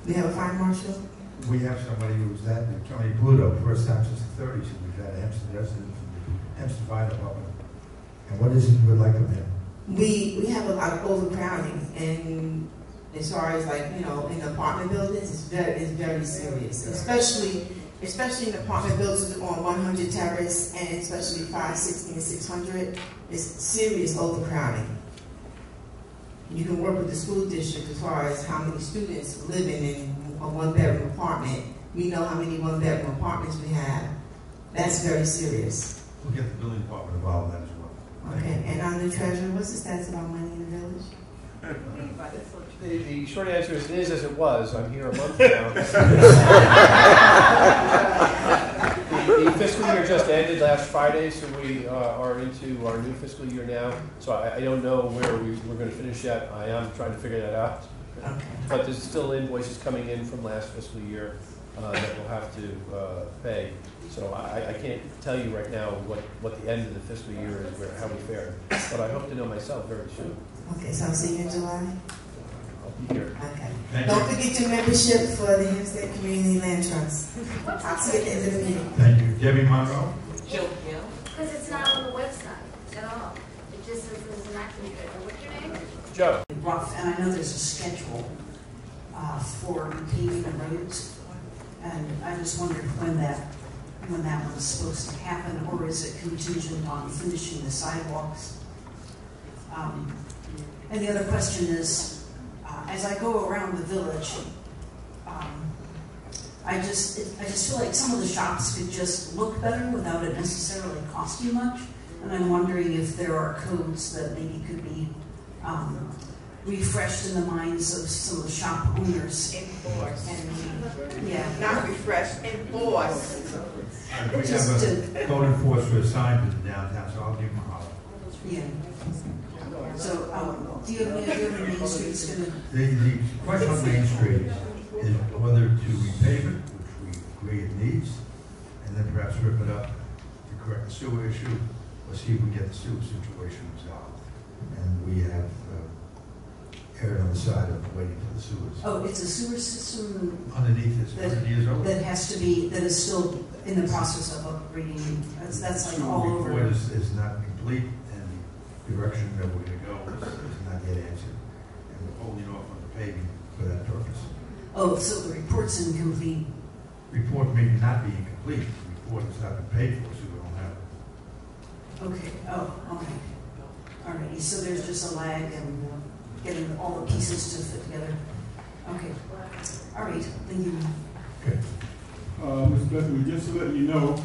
[SPEAKER 20] We have a fire marshal?
[SPEAKER 2] We have somebody who's that, Tony Pluto, first time since the thirties, we've had a Hempstead resident from the Hempstead Fire Department. And what is it you would like of him?
[SPEAKER 20] We, we have a lot of overcrowding and as far as like, you know, in apartment buildings, it's very, it's very serious. Especially, especially in apartment buildings on one hundred terrace and especially five sixty and six hundred, it's serious overcrowding. You can work with the school district as far as how many students living in a one-bedroom apartment. We know how many one-bedroom apartments we have. That's very serious.
[SPEAKER 2] We'll get the building department involved in that as well.
[SPEAKER 20] Okay, and on the treasurer, what's the status of our money in the village?
[SPEAKER 22] The, the short answer is it is as it was. I'm here a month now. the, the fiscal year just ended last Friday, so we uh, are into our new fiscal year now. So I, I don't know where we, we're going to finish yet. I am trying to figure that out. But there's still invoices coming in from last fiscal year uh, that we'll have to uh, pay. So I, I can't tell you right now what, what the end of the fiscal year is, where, how we fared. But I hope to know myself very soon.
[SPEAKER 20] Okay, so I'll see you in July?
[SPEAKER 22] I'll here.
[SPEAKER 20] Okay.
[SPEAKER 22] Thank
[SPEAKER 20] Don't
[SPEAKER 22] you.
[SPEAKER 20] forget your membership for the Hempstead Community Land Trust. I'll see you at the end of the meeting.
[SPEAKER 2] Thank you. Debbie Monroe?
[SPEAKER 3] Jill
[SPEAKER 23] Because it's not on the website at all. It just says there's an activity. What's your name?
[SPEAKER 22] Joe.
[SPEAKER 14] rough, and I know there's a schedule uh, for paving the roads, and I just wondered when that, when that was supposed to happen, or is it contingent on finishing the sidewalks? Um, And the other question is, uh, as I go around the village, um, I just, it- I just feel like some of the shops could just look better without it necessarily costing much. And I'm wondering if there are codes that maybe could be um, refreshed in the minds of some of the shop owners.
[SPEAKER 3] Enforce.
[SPEAKER 14] And, yeah.
[SPEAKER 3] Not refresh, enforce.
[SPEAKER 2] We
[SPEAKER 14] Just
[SPEAKER 2] have a code enforcer assigned to the downtown, so I'll give him a holler.
[SPEAKER 14] Yeah. So, um, do you have any idea when Main Street's gonna?
[SPEAKER 2] The, the question on Main Street is whether to repave it, which we agree it needs, and then perhaps rip it up to correct the sewer issue, or see if we get the sewer situation resolved. And we have uh, erred on the side of waiting for the sewers.
[SPEAKER 14] Oh, it's a sewer system
[SPEAKER 2] Underneath it's
[SPEAKER 14] that,
[SPEAKER 2] 100 years old.
[SPEAKER 14] that has to be, that is still in the process of upgrading. That's, that's like all
[SPEAKER 2] The report
[SPEAKER 14] over.
[SPEAKER 2] is, is not complete, direction that we're gonna go is, is not yet answered. And we're holding off on the paving for that purpose.
[SPEAKER 14] Oh, so the report's incomplete.
[SPEAKER 2] Report may not be incomplete, the report has not been paid for, so we don't have it.
[SPEAKER 14] Okay, oh, okay. Alrighty, so there's just a lag and getting all the pieces to fit together. Okay, all right, thank you.
[SPEAKER 24] Uh, Mr. Guthrie, just to let you know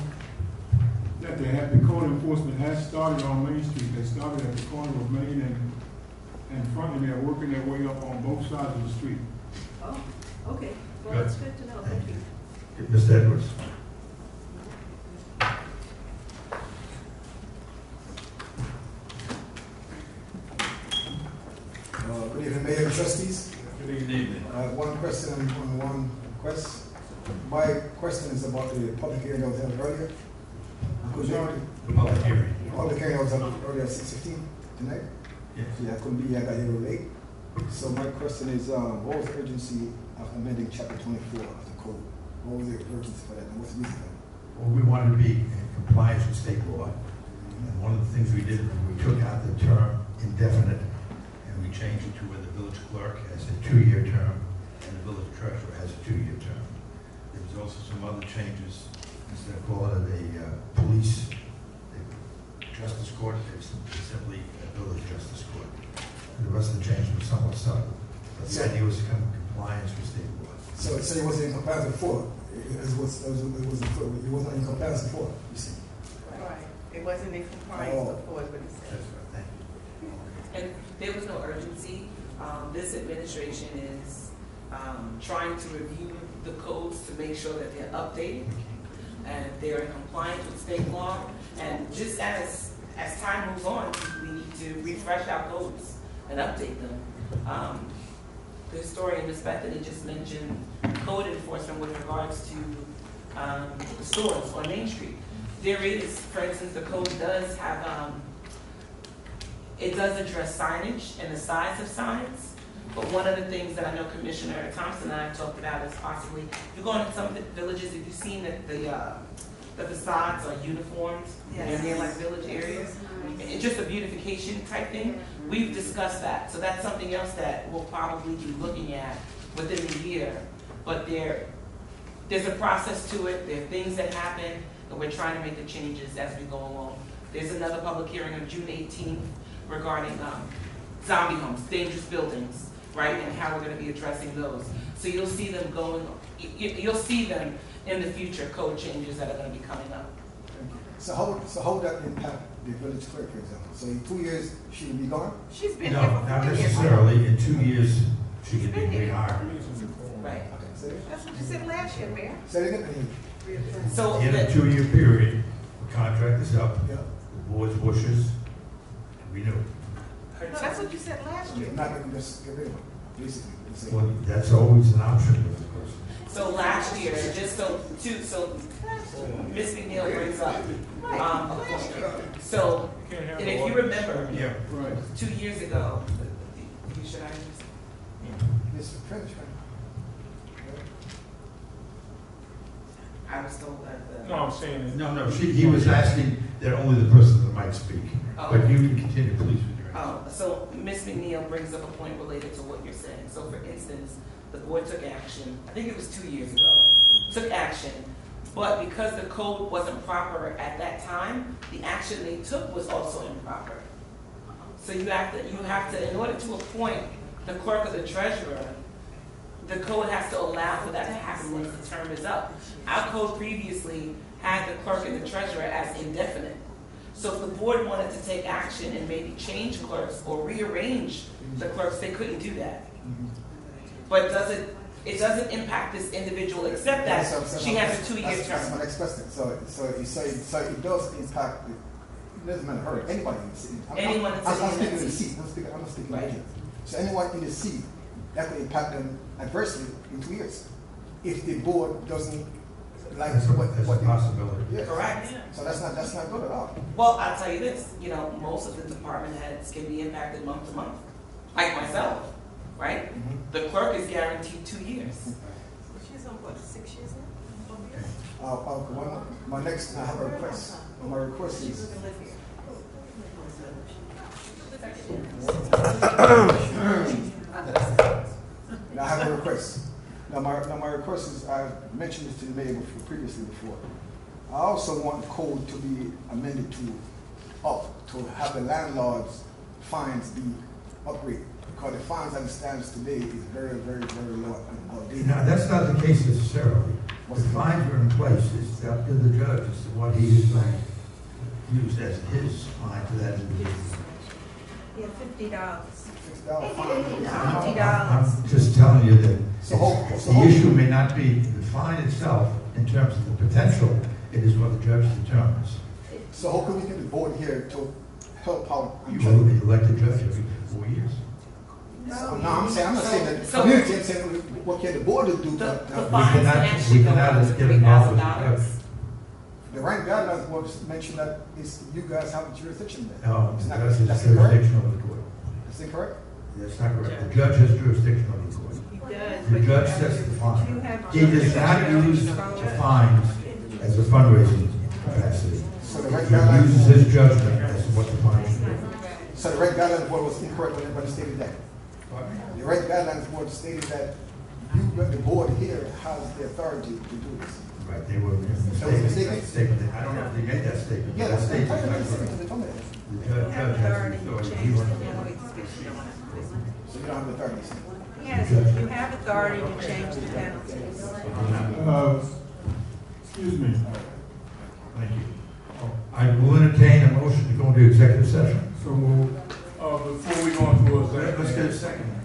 [SPEAKER 24] that they have, the code enforcement has started on Main Street. They started at the corner of Main and, and Front, and they're working their way up on both sides of the street.
[SPEAKER 14] Oh, okay.
[SPEAKER 2] Well, that's
[SPEAKER 14] good to know, thank you.
[SPEAKER 2] Mr. Edwards?
[SPEAKER 13] Uh, Good evening, Mayor and trustees.
[SPEAKER 2] Good evening.
[SPEAKER 13] Uh, One question and and one request. My question is about the public hearing that was held earlier. Because already-
[SPEAKER 2] The public hearing.
[SPEAKER 13] The Public hearing was earlier at six fifteen tonight.
[SPEAKER 2] Yes.
[SPEAKER 13] Yeah, I couldn't be here, I got here late. So my question is, um, what was the urgency of amending chapter twenty-four of the code? What was the urgency for that, and what's the reason for that?
[SPEAKER 2] Well, we wanted to be in compliance with state law. And one of the things we did, we took out the term indefinite, and we changed it to where the village clerk has a two-year term, and the village treasurer has a two-year term. There was also some other changes, instead of calling it a uh, police, a justice court, it's simply a village justice court. And the rest of the changes were somewhat subtle, but the idea was to come in compliance with state law.
[SPEAKER 13] So, so it wasn't in comparison before, it it was, it was, it was, it wasn't in compliance before, you see?
[SPEAKER 3] Right. It wasn't in compliance
[SPEAKER 13] Oh.
[SPEAKER 3] before, is what said.
[SPEAKER 2] That's right, thank you.
[SPEAKER 16] And there was no urgency. Um, this administration is, um, trying to review the codes to make sure that they're updated and they're in compliance with state law. And just as, as time moves on, we need to refresh our codes and update them. Um, the historian. Bethany, just mentioned code enforcement with regards to, um, stores on Main Street. There is, for instance, the code does have, um, it does address signage and the size of signs, but one of the things that I know Commissioner Thompson and I have talked about is possibly, if you go into some of the villages, have you seen that the, uh, the facades are uniformed?
[SPEAKER 3] Yes.
[SPEAKER 16] They're like village areas, it's just a beautification type thing. We've discussed that, so that's something else that we'll probably be looking at within the year. But there, there's a process to it, there are things that happen, and we're trying to make the changes as we go along. There's another public hearing on June eighteenth regarding, um, zombie homes, dangerous buildings, right, and how we're gonna be addressing those. So you'll see them going, you, you- you'll see them in the future, code changes that are gonna be coming up.
[SPEAKER 13] So how, would- so how would that impact the village clerk, for example? So in two years, she will be gone?
[SPEAKER 3] She's been
[SPEAKER 2] No,
[SPEAKER 3] here for
[SPEAKER 2] not necessarily. In two years, she could be
[SPEAKER 3] been here.
[SPEAKER 2] rehired.
[SPEAKER 16] Right.
[SPEAKER 3] That's what you said last year, Mayor.
[SPEAKER 13] Say it again?
[SPEAKER 16] So
[SPEAKER 2] In a two-year period, the contract is up,
[SPEAKER 13] Yeah.
[SPEAKER 2] the board's wishes, renew.
[SPEAKER 3] No, that's what you said last year.
[SPEAKER 13] I'm not gonna just get rid of it, basically. you say.
[SPEAKER 2] Well, that's always an option with the person.
[SPEAKER 16] So last year, just so, two, so Ms. McNeil brings up, um, a point. So, and if you remember,
[SPEAKER 2] Yeah.
[SPEAKER 24] Right.
[SPEAKER 16] two years ago, you should I just?
[SPEAKER 13] Mr. French, right?
[SPEAKER 16] I was told that the.
[SPEAKER 5] No, I'm saying.
[SPEAKER 2] No, no, she, he was asking that only the person that might speak.
[SPEAKER 16] Oh.
[SPEAKER 2] But you can continue, please,
[SPEAKER 16] Oh, so Ms. McNeil brings up a point related to what you're saying. So for instance, the board took action, I think it was two years ago, took action, but because the code wasn't proper at that time, the action they took was also improper. So you have to, you have to, in order to appoint the clerk or the treasurer, the code has to allow for that to happen once the term is up. Our code previously had the clerk and the treasurer as indefinite. So if the board wanted to take action and maybe change clerks or rearrange the clerks, they couldn't do that. But does it, it doesn't impact this individual, except that
[SPEAKER 25] So- so
[SPEAKER 16] she
[SPEAKER 25] my-
[SPEAKER 16] has a two-year
[SPEAKER 25] that's- That's my
[SPEAKER 16] term.
[SPEAKER 25] next question. So, so you say, so it does impact, the- it doesn't matter her, anybody in the city. I'm- I'm-
[SPEAKER 16] Anyone
[SPEAKER 25] I'm- I'm
[SPEAKER 16] in
[SPEAKER 25] speaking in the
[SPEAKER 16] seat.
[SPEAKER 25] seat, I'm speaking, I'm not speaking
[SPEAKER 16] Right.
[SPEAKER 25] So anyone in the seat, that could impact them adversely in two years. If the board doesn't like
[SPEAKER 2] That's a-
[SPEAKER 25] what,
[SPEAKER 2] that's a
[SPEAKER 25] what. the-
[SPEAKER 2] possibility.
[SPEAKER 25] Yeah.
[SPEAKER 16] Correct.
[SPEAKER 25] So that's not, that's not good at all.
[SPEAKER 16] Well, I'll tell you this, you know, most of the department heads can be impacted month to month, like myself, right? The clerk is guaranteed two years.
[SPEAKER 3] She's on what, six years now?
[SPEAKER 25] Uh, uh, one, my next, I have a request. My request is, Now, I have a request. Now, my, now, my request is, I've mentioned this to the mayor before, previously before. I also want the code to be amended to up, to have the landlord's fines be upgraded. Because the fines as it stands today is very, very, very low and outdated.
[SPEAKER 2] No, that's not the case necessarily. The fines are in place, it's up to the judge as to what he is going to use as his fine for that individual.
[SPEAKER 3] Yeah, fifty dollars.
[SPEAKER 25] dollar fine.
[SPEAKER 3] Fifty
[SPEAKER 2] I'm just telling you that
[SPEAKER 25] So hope- so
[SPEAKER 2] the
[SPEAKER 25] hope-
[SPEAKER 2] issue may not be the fine itself in terms of the potential, it is what the judge determines.
[SPEAKER 25] So how can we get the board here to help out?
[SPEAKER 2] You will elect a judge every four years.
[SPEAKER 25] No, no, I'm saying, I'm not saying that the
[SPEAKER 16] So-
[SPEAKER 25] community, I'm saying what can the board do to.
[SPEAKER 16] The,
[SPEAKER 25] to-
[SPEAKER 16] uh,
[SPEAKER 25] the
[SPEAKER 2] We cannot- we cannot
[SPEAKER 16] up to
[SPEAKER 2] get involved with the
[SPEAKER 16] dollars.
[SPEAKER 25] The rent guidelines was mentioned that is, you guys have a jurisdiction there.
[SPEAKER 2] No,
[SPEAKER 25] It's not-
[SPEAKER 2] judge has
[SPEAKER 25] that's incorrect?
[SPEAKER 2] jurisdiction over the court.
[SPEAKER 25] That's incorrect?
[SPEAKER 2] That's not correct. The judge has jurisdiction over the court. The judge sets the fine. He does not use the fines as a fundraising capacity.
[SPEAKER 25] So the rent
[SPEAKER 2] He uses his judgment as to what the fine should be.
[SPEAKER 25] So the right guidelines board was incorrect when everybody stated that. The rent guidelines board stated that you, the board here has the authority to do this.
[SPEAKER 2] Right, they were
[SPEAKER 25] That was
[SPEAKER 2] mistaken.
[SPEAKER 25] mistaken?
[SPEAKER 2] Statement. I don't know if they made that statement.
[SPEAKER 25] Yeah,
[SPEAKER 2] that statement
[SPEAKER 25] entire
[SPEAKER 2] is not
[SPEAKER 25] statement, they told me that.
[SPEAKER 2] The judge judge has the authority. He runs.
[SPEAKER 25] So you don't have authority.
[SPEAKER 3] Yes, you have authority to change the penalties.
[SPEAKER 24] Uh, excuse me.
[SPEAKER 2] Thank you. I will entertain a motion to go into executive session.
[SPEAKER 24] So move.
[SPEAKER 5] Uh, before we go into a second.
[SPEAKER 2] Let's get a second.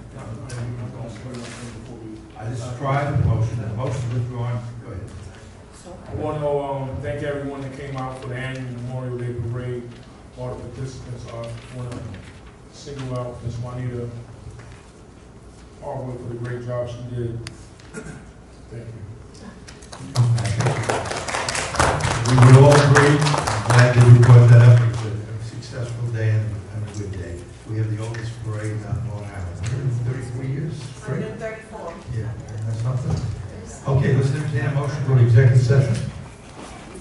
[SPEAKER 2] I just tried the motion, the motion withdrawn, go ahead.
[SPEAKER 5] I want to um, thank everyone that came out for the annual Memorial Day Parade, all the participants. I want to single out Ms. Juanita Harwood for the great job she did. Thank you.
[SPEAKER 2] We would all agree, I'm glad that you brought that up, it was a successful day and and a good day. We have the oldest parade on Long Island, 133 years, great.
[SPEAKER 7] Hundred thirty-four.
[SPEAKER 2] Yeah, that's something. Okay, let's entertain a motion to go to executive session.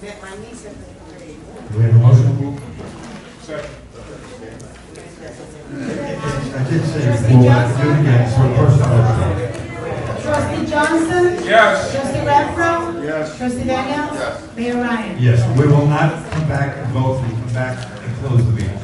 [SPEAKER 3] That my niece at the parade.
[SPEAKER 2] Do we have a motion?
[SPEAKER 5] Second.
[SPEAKER 2] I did say before, I can do it again, so personnel.
[SPEAKER 1] Trustee Johnson?
[SPEAKER 5] Yes.
[SPEAKER 1] Trustee Renfroe?
[SPEAKER 24] Yes.
[SPEAKER 1] Trustee Daniels?
[SPEAKER 9] Yes.
[SPEAKER 1] Mayor Ryan?
[SPEAKER 2] Yes, we will not come back and vote, we'll come back and close the meeting.
[SPEAKER 1] Okay, so